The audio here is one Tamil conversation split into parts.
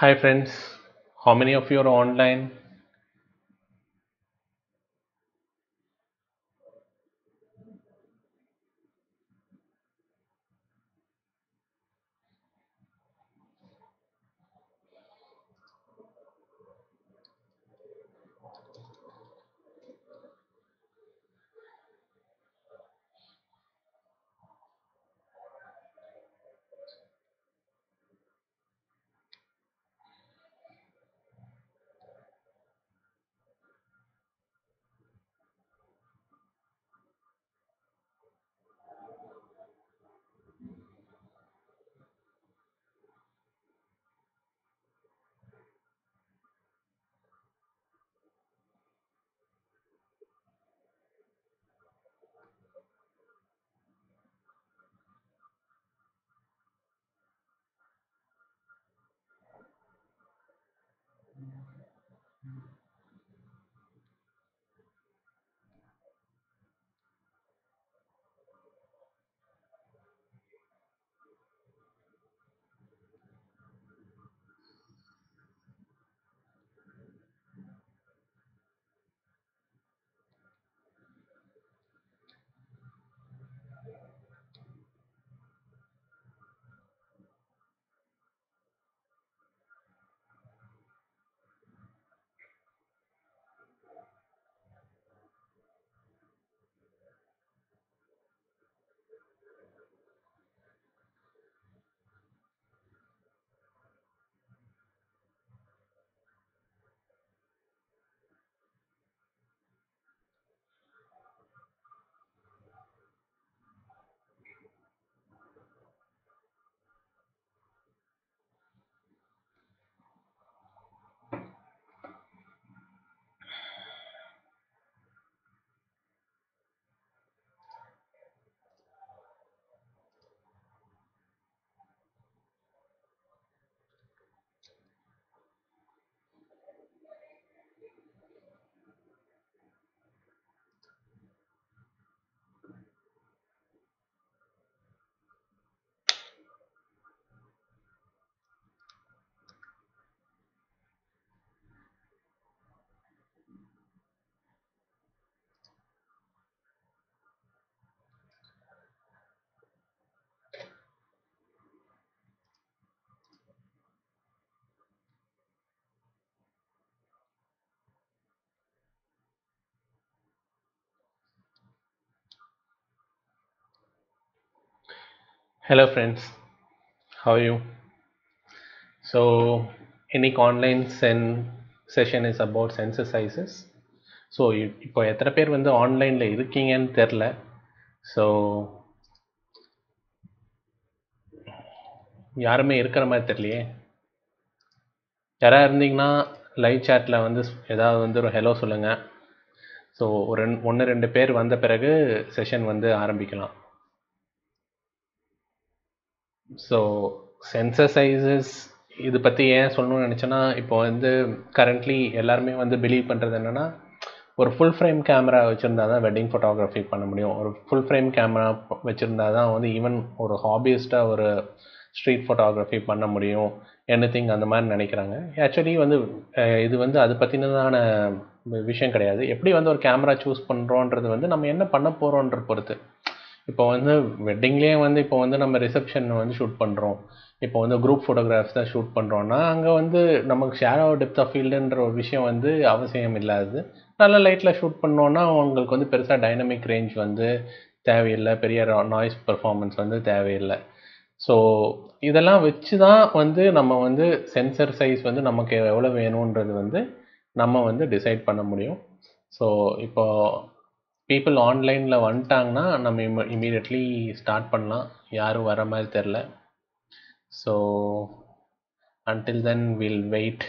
Hi friends, how many of you are online? Hello friends, how are you? So, இன்னைக்கு online Sen session is about sensor sizes so இப்போ எத்தனை பேர் வந்து ஆன்லைனில் இருக்கீங்கன்னு தெரில ஸோ யாருமே இருக்கிற மாதிரி தெரியலையே. யாராக இருந்தீங்கன்னா லைவ் சேட்டில் வந்து ஏதாவது வந்து ஒரு ஹலோ சொல்லுங்கள் ஸோ ஒரு ஒன்று ரெண்டு பேர் வந்த பிறகு செஷன் வந்து ஆரம்பிக்கலாம். ஸோ சென்சசைசஸ் இது பற்றி ஏன் சொல்லணும்னு நினச்சேன்னா இப்போ வந்து கரண்ட்லி எல்லாருமே வந்து பிலீவ் பண்ணுறது என்னென்னா ஒரு ஃபுல் ஃப்ரேம் கேமரா வச்சுருந்தா தான் வெட்டிங் ஃபோட்டோகிராஃபி பண்ண முடியும். ஒரு ஃபுல் ஃப்ரேம் கேமரா வச்சுருந்தா தான் வந்து ஈவன் ஒரு ஹாபியஸ்ட்டாக ஒரு ஸ்ட்ரீட் ஃபோட்டோகிராஃபி பண்ண முடியும். எனி திங் அந்த மாதிரி நினைக்கிறாங்க. ஆக்சுவலி வந்து இது வந்து அது பற்றினதான விஷயம் கிடையாது. எப்படி வந்து ஒரு கேமரா சூஸ் பண்ணுறோன்றது வந்து நம்ம என்ன பண்ண போகிறோன்ற பொறுத்து. இப்போ வந்து வெட்டிங்லேயே வந்து இப்போ வந்து நம்ம ரிசப்ஷன் வந்து ஷூட் பண்ணுறோம் இப்போ வந்து குரூப் ஃபோட்டோகிராஃப்ஸ் தான் ஷூட் பண்ணுறோன்னா அங்கே வந்து நமக்கு ஷேரோ டெப்த் ஆஃப் ஃபீல்டுன்ற ஒரு விஷயம் வந்து அவசியம் இல்லாது. நல்ல லைட்டில் ஷூட் பண்ணோன்னா உங்களுக்கு வந்து பெருசாக டைனமிக் ரேஞ்ச் வந்து தேவையில்லை. பெரிய நாய்ஸ் பெர்ஃபார்மன்ஸ் வந்து தேவையில்லை. ஸோ இதெல்லாம் வச்சு தான் வந்து நம்ம வந்து சென்சர் சைஸ் வந்து நமக்கு எவ்வளோ வேணுன்றது வந்து நம்ம வந்து டிசைட் பண்ண முடியும். ஸோ இப்போ பீப்புள் ஆன்லைனில் வந்துட்டாங்கன்னா நம்ம இம் இமீடியட்லி ஸ்டார்ட் பண்ணலாம். யாரும் வர மாதிரி தெரில so until then will wait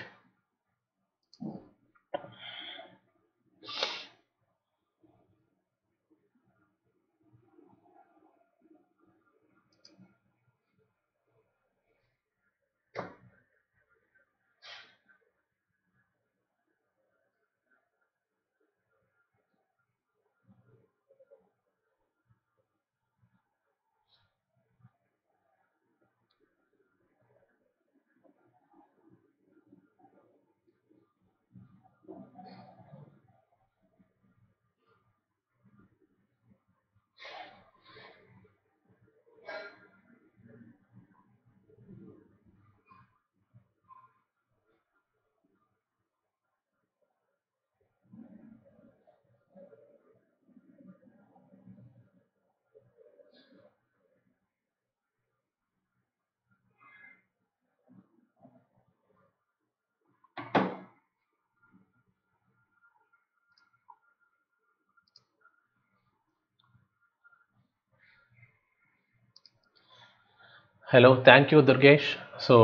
hello thank you Durgesh so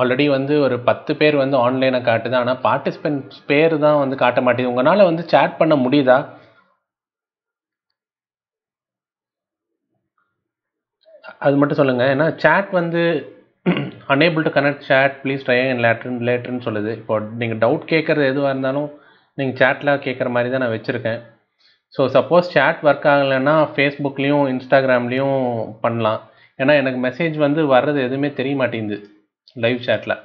already வந்து ஒரு பத்து பேர் வந்து ஆன்லைனை காட்டுது. ஆனால் பார்ட்டிசிபென்ட்ஸ் பேர் தான் வந்து காட்ட மாட்டேங்குது. உங்களால் வந்து சேட் பண்ண முடியுதா? அது மட்டும் சொல்லுங்கள் ஏன்னா சேட் வந்து unable to connect chat please try and லேட்ருன்னு லேட்ருன்னு சொல்லுது. இப்போ நீங்கள் டவுட் கேட்குறது எதுவாக இருந்தாலும் நீங்கள் சேட்டில் கேட்குற மாதிரி தான் நான் வச்சுருக்கேன். ஸோ சப்போஸ் சேட் ஒர்க் ஆகலைன்னா ஃபேஸ்புக்லேயும் இன்ஸ்டாகிராம்லேயும் பண்ணலாம். ஏன்னா எனக்கு மெசேஜ் வந்து வர்றது எதுவுமே தெரிய மாட்டேங்குது லைவ் சேட்டில்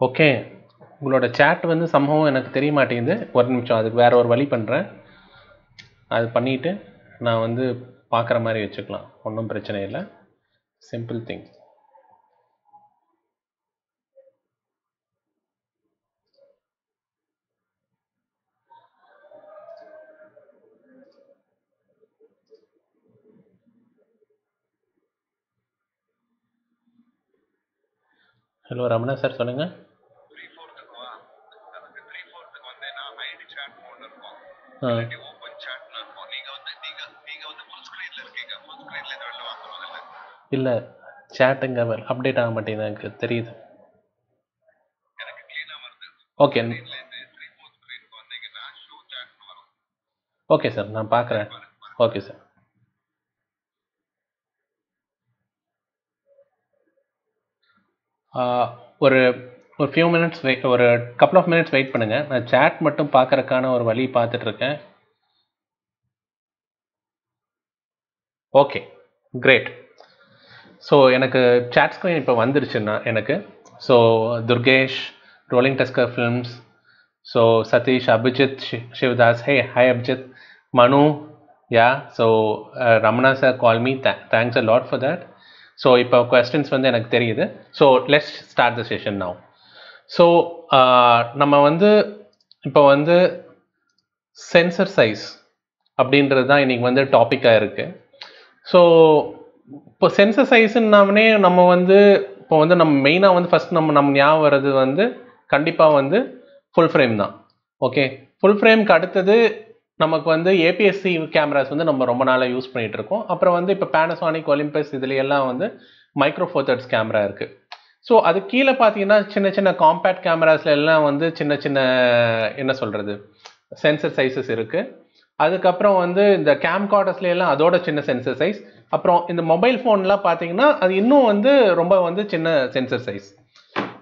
ஓகே உங்களோட சேட் வந்து சம்பவம் எனக்கு தெரிய மாட்டேங்குது ஒரு நிமிஷம் அதுக்கு வேற ஒரு வழி பண்ணுறேன் அது பண்ணிவிட்டு நான் வந்து பார்க்குற மாதிரி வச்சுக்கலாம். ஒன்றும் பிரச்சனை இல்லை. Simple things hello Ramana sir சொல்லுங்கள் த்ரீ ஃபோர்த்துக்கு வா அதுக்கு த்ரீ ஃபோர்த்துக்கு வந்தேன்னா ஐடி சேட் மோட்ல இருக்கும் ஆ இல்லாட்டி ஓப்பன் சேட்ல இருக்கும் நீங்க வந்து நீங்க நீங்க வந்து ஃபுல் ஸ்கிரீன்ல இருக்கீங்க ஃபுல் ஸ்கிரீன்ல இருந்து வெளில வாங்க முதல்ல இல்லை சேட்டுங்க அப்டேட் ஆக மாட்டேங்குது. எனக்கு தெரியுது. ஓகே ஓகே சார் நான் பார்க்குறேன் ஓகே சார் ஒரு ஒரு ஃபியூ மினிட்ஸ் வெயிட் ஒரு கப்பல் ஆஃப் மினிட்ஸ் வெயிட் பண்ணுங்கள் நான் சேட் மட்டும் பார்க்குறக்கான ஒரு வழி பார்த்துட்ருக்கேன் ஓகே கிரேட் ஸோ எனக்கு சேட் ஸ்க்ரீன் இப்போ வந்துருச்சுன்னா எனக்கு so Durgesh Rolling Tusker Films so Satish Abhijith she- Sivadas hey hi Abhijith Manu yeah so Ramana sir call me thanks a lot for that so இப்போ கொஸ்டின்ஸ் வந்து எனக்கு தெரியுது. So let's start the session now so uh, நம்ம வந்து இப்போ வந்து சென்சர் சைஸ் அப்படின்றது தான் இன்றைக்கி வந்து டாப்பிக்காக இருக்குது ஸோ இப்போ சென்சர் சைஸ்னாமனே நம்ம வந்து இப்போ வந்து நம்ம மெயினாக வந்து ஃபஸ்ட் நம்ம நம்ம ஞாபகம் வர்றது வந்து கண்டிப்பாக வந்து ஃபுல் ஃப்ரேம் தான். ஓகே ஃபுல் ஃப்ரேம்க்கு அடுத்தது நமக்கு வந்து ஏபிஎஸ்சி கேமராஸ் வந்து நம்ம ரொம்ப நாளாக யூஸ் பண்ணிகிட்ருக்கோம் இருக்கோம். அப்புறம் வந்து இப்போ பேனசானிக் ஒலிம்பஸ் இதுலையெல்லாம் எல்லாம் வந்து மைக்ரோ ஃபோர்தர்ட்ஸ் கேமரா இருக்குது ஸோ அது கீழே பார்த்தீங்கன்னா சின்ன சின்ன காம்பேக்ட் கேமராஸ்ல எல்லாம் வந்து சின்ன சின்ன என்ன சொல்றது சென்சர் சைஸஸ் இருக்கு. அதுக்கப்புறம் வந்து இந்த கேம் எல்லாம் அதோட சின்ன சென்சர் சைஸ் அப்புறம் இந்த மொபைல் ஃபோன்லாம் பார்த்தீங்கன்னா அது இன்னும் வந்து ரொம்ப வந்து சின்ன சென்சர் சைஸ்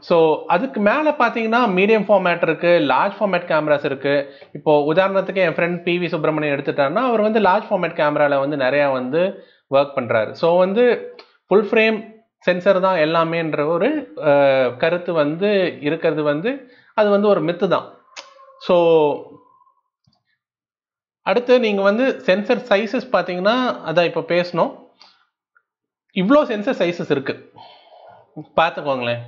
ஸோ அதுக்கு மேலே பார்த்தீங்கன்னா மீடியம் ஃபார்மேட் இருக்குது லார்ஜ் ஃபார்மேட் கேமராஸ் இருக்குது இப்போது உதாரணத்துக்கு என் ஃப்ரெண்ட் பிவி சுப்ரமணியம் எடுத்துட்டாருன்னா அவர் வந்து லார்ஜ் ஃபார்மேட் கேமராவில் வந்து நிறையா வந்து ஒர்க் பண்ணுறாரு ஸோ வந்து ஃபுல் ஃப்ரேம் சென்சர் தான் எல்லாமேன்ற ஒரு கருத்து வந்து இருக்கிறது வந்து அது வந்து ஒரு மித்து தான். ஸோ அடுத்து நீங்கள் வந்து சென்சர் சைஸஸ் பார்த்தீங்கன்னா அதான் இப்போ பேசணும். இவ்வளோ சென்சர் சைஸஸ் இருக்குது பார்த்துக்கோங்களேன்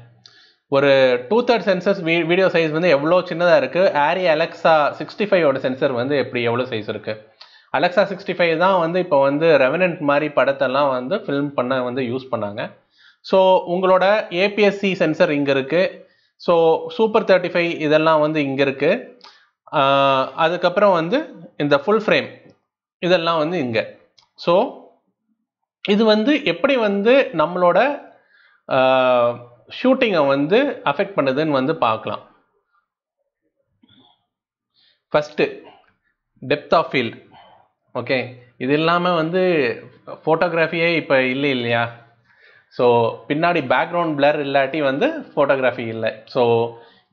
ஒரு two third sensors video size வந்து எவ்வளோ சின்னதாக இருக்குது ஆரி அலெக்ஸா சிக்ஸ்டி ஃபைவோட சென்சர் வந்து எப்படி எவ்வளோ சைஸ் இருக்குது அலெக்ஸா சிக்ஸ்டி ஃபைவ் தான் வந்து இப்போ வந்து ரெவனன்ட் மாதிரி படத்தெல்லாம் வந்து ஃபில்ம் பண்ண வந்து யூஸ் பண்ணாங்க. ஸோ உங்களோட ஏபிஎஸ்சி சென்சர் இங்கே இருக்குது ஸோ சூப்பர் தேர்ட்டி ஃபைவ் இதெல்லாம் வந்து இங்கே இருக்குது அதுக்கப்புறம் வந்து இந்த ஃபுல் ஃப்ரேம் இதெல்லாம் வந்து இங்கே. ஸோ இது வந்து எப்படி வந்து நம்மளோட ஷூட்டிங்கை வந்து அஃபெக்ட் பண்ணுதுன்னு வந்து பார்க்கலாம். First depth of field okay இது இல்லாமல் வந்து ஃபோட்டோகிராஃபியே இப்போ இல்லை இல்லையா? ஸோ பின்னாடி பேக்ரவுண்ட் பிளர் இல்லாட்டி வந்து ஃபோட்டோகிராஃபி இல்லை. ஸோ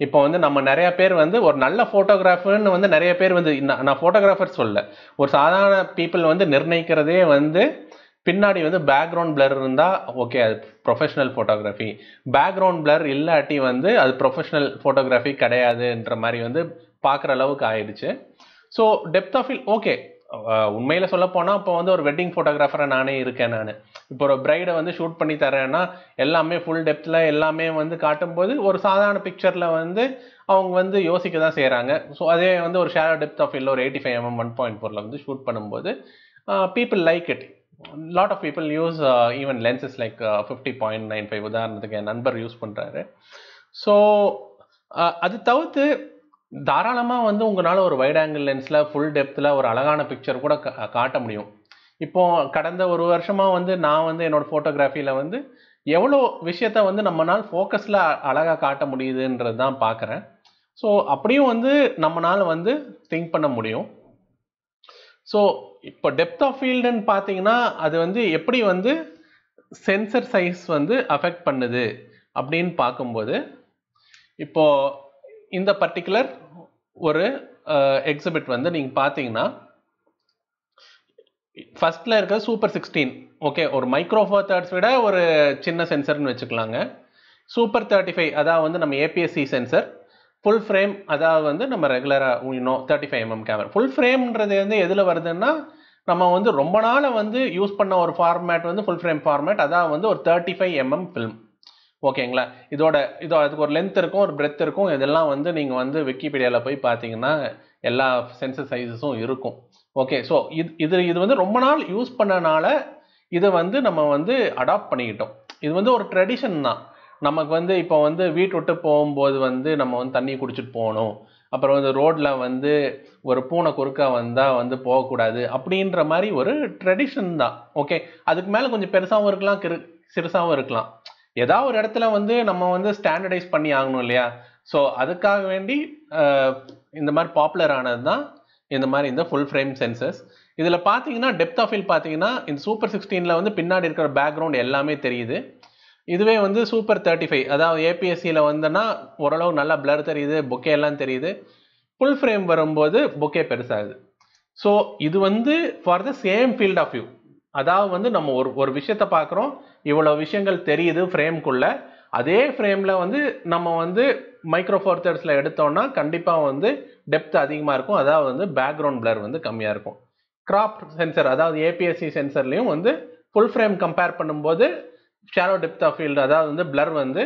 இப்போ வந்து நம்ம நிறைய பேர் வந்து ஒரு நல்ல ஃபோட்டோகிராஃபர்னு வந்து நிறைய பேர் வந்து நான் நான் ஃபோட்டோகிராஃபர் சொல்ல ஒரு சாதாரண பீப்புள் வந்து நிர்ணயிக்கிறதே வந்து பின்னாடி வந்து பேக்ரவுண்ட் பிளர் இருந்தால் ஓகே அது ப்ரொஃபஷனல் ஃபோட்டோகிராஃபி பேக்ரவுண்ட் பிளர் இல்லாட்டி வந்து அது ப்ரொஃபஷனல் ஃபோட்டோகிராஃபி கிடையாதுன்ற மாதிரி வந்து பார்க்குற அளவுக்கு ஆயிடுச்சு. ஸோ டெப்த் ஆஃப் ஓகே உண்மையில சொல்ல போனா இப்போ வந்து ஒரு வெட்டிங் ஃபோட்டோகிராஃபரா நானே இருக்கேன் நான். இப்போ ஒரு பிரைடை வந்து ஷூட் பண்ணி தரேன்னா எல்லாமே ஃபுல் டெப்த்ல எல்லாமே வந்து காட்டும்போது ஒரு சாதாரண பிக்சர்ல வந்து அவங்க வந்து யோசிக்க தான் செய்கிறாங்க ஸோ அதே வந்து ஒரு ஷேரோ டெப்த் ஆஃப் இல்லை ஒரு eighty five MM one point ஃபோரில் வந்து ஷூட் பண்ணும்போது people like it lot of people use even lenses like fifty point nine five உதாரணத்துக்கு என் நண்பர் யூஸ் பண்ணுறாரு ஸோ அது தவிர்த்து தாராளமாக வந்து உங்களால் ஒரு வைட் ஆங்கிள் லென்ஸில் ஃபுல் டெப்த்தில் ஒரு அழகான பிக்சர் கூட காட்ட முடியும். இப்போ கடந்த ஒரு வருஷமாக வந்து நான் வந்து என்னோட ஃபோட்டோகிராஃபியில் வந்து எவ்வளோ விஷயத்த வந்து நம்மனால் ஃபோக்கஸில் அழகாக காட்ட முடியுதுன்றது தான் பார்க்குறேன் ஸோ அப்படியும் வந்து நம்மளால் வந்து திங்க் பண்ண முடியும். ஸோ இப்போ டெப்த் ஆஃப் ஃபீல்டுன்னு பார்த்தீங்கன்னா அது வந்து எப்படி வந்து சென்சர் சைஸ் வந்து அஃபெக்ட் பண்ணுது அப்படின்னு பார்க்கும்போது இப்போது இந்த பர்டிகுலர் ஒரு எக்ஸிபிட் வந்து நீங்கள் பார்த்தீங்கன்னா ஃபஸ்ட்டில் இருக்க சூப்பர் சிக்ஸ்டீன் ஓகே ஒரு மைக்ரோ ஃபோர் தேர்ட்ஸ் விட ஒரு சின்ன சென்சர்னு வச்சுக்கலாங்க. சூப்பர் தேர்ட்டி ஃபைவ் அதாவது வந்து நம்ம ஏபிஎஸ்சி சென்சர் ஃபுல் ஃப்ரேம் அதாவது வந்து நம்ம ரெகுலராக இன்னும் thirty five mm camera full ஃப்ரேம்ன்றது வந்து எதில் வருதுன்னா நம்ம வந்து ரொம்ப நாள் வந்து யூஸ் பண்ண ஒரு ஃபார்மேட் வந்து ஃபுல் ஃப்ரேம் ஃபார்மேட் அதாவது வந்து ஒரு தேர்ட்டி ஃபைவ் எம்எம் ஃபில்ம் ஓகேங்களா? இதோட இதோ அதுக்கு ஒரு லென்த் இருக்கும் ஒரு பிரெத் இருக்கும். இதெல்லாம் வந்து நீங்கள் வந்து விக்கிபீடியாவில் போய் பார்த்தீங்கன்னா எல்லா சென்சர் சைஸஸும் இருக்கும். ஓகே ஸோ இது இது இது வந்து ரொம்ப நாள் யூஸ் பண்ணனால இதை வந்து நம்ம வந்து அடாப்ட் பண்ணிக்கிட்டோம். இது வந்து ஒரு ட்ரெடிஷன் தான். நமக்கு வந்து இப்போ வந்து வீட்டு விட்டு போகும்போது வந்து நம்ம வந்து தண்ணி குடிச்சிட்டு போகணும். அப்புறம் வந்து ரோட்டில் வந்து ஒரு பூனை குறுக்கா வந்தால் வந்து போகக்கூடாது அப்படின்ற மாதிரி ஒரு ட்ரெடிஷன் தான். ஓகே அதுக்கு மேலே கொஞ்சம் பெருசாகவும் இருக்கலாம் கிரு சிறுசாகவும் இருக்கலாம். ஏதாவது ஒரு இடத்துல வந்து நம்ம வந்து ஸ்டாண்டர்டைஸ் பண்ணி ஆகணும் இல்லையா? ஸோ அதுக்காக வேண்டி இந்த மாதிரி பாப்புலர் ஆனது தான் இந்த மாதிரி இந்த ஃபுல் ஃப்ரேம் சென்சர்ஸ் இதில் பார்த்தீங்கன்னா டெப்த் ஆஃப் ஃபீல் பார்த்தீங்கன்னா இந்த சூப்பர் சிக்ஸ்டீனில் வந்து பின்னாடி இருக்கிற பேக்ரவுண்ட் எல்லாமே தெரியுது. இதுவே வந்து சூப்பர் தேர்ட்டி ஃபைவ் அதாவது ஏபிஎஸ்சியில் வந்தோன்னா ஓரளவு நல்லா பிளர் தெரியுது பொக்கே எல்லாம் தெரியுது. ஃபுல் ஃப்ரேம் வரும்போது பொக்கே பெருசாகுது. ஸோ இது வந்து for the same field of view அதாவது வந்து நம்ம ஒரு ஒரு விஷயத்த பார்க்குறோம் இவ்வளோ விஷயங்கள் தெரியுது ஃப்ரேம்குள்ள அதே ஃப்ரேமில் வந்து நம்ம வந்து மைக்ரோ ஃபோர் எடுத்தோம்னா கண்டிப்பாக வந்து டெப்த் அதிகமாக இருக்கும். அதாவது வந்து பேக்ரவுண்ட் பிளர் வந்து கம்மியாக இருக்கும். கிராப் சென்சர் அதாவது ஏபிஎஸ்சி சென்சர்லேயும் வந்து ஃபுல் ஃப்ரேம் கம்பேர் பண்ணும்போது ஷேரோ டெப்த் ஆஃப் ஃபீல்டு அதாவது வந்து பிளர் வந்து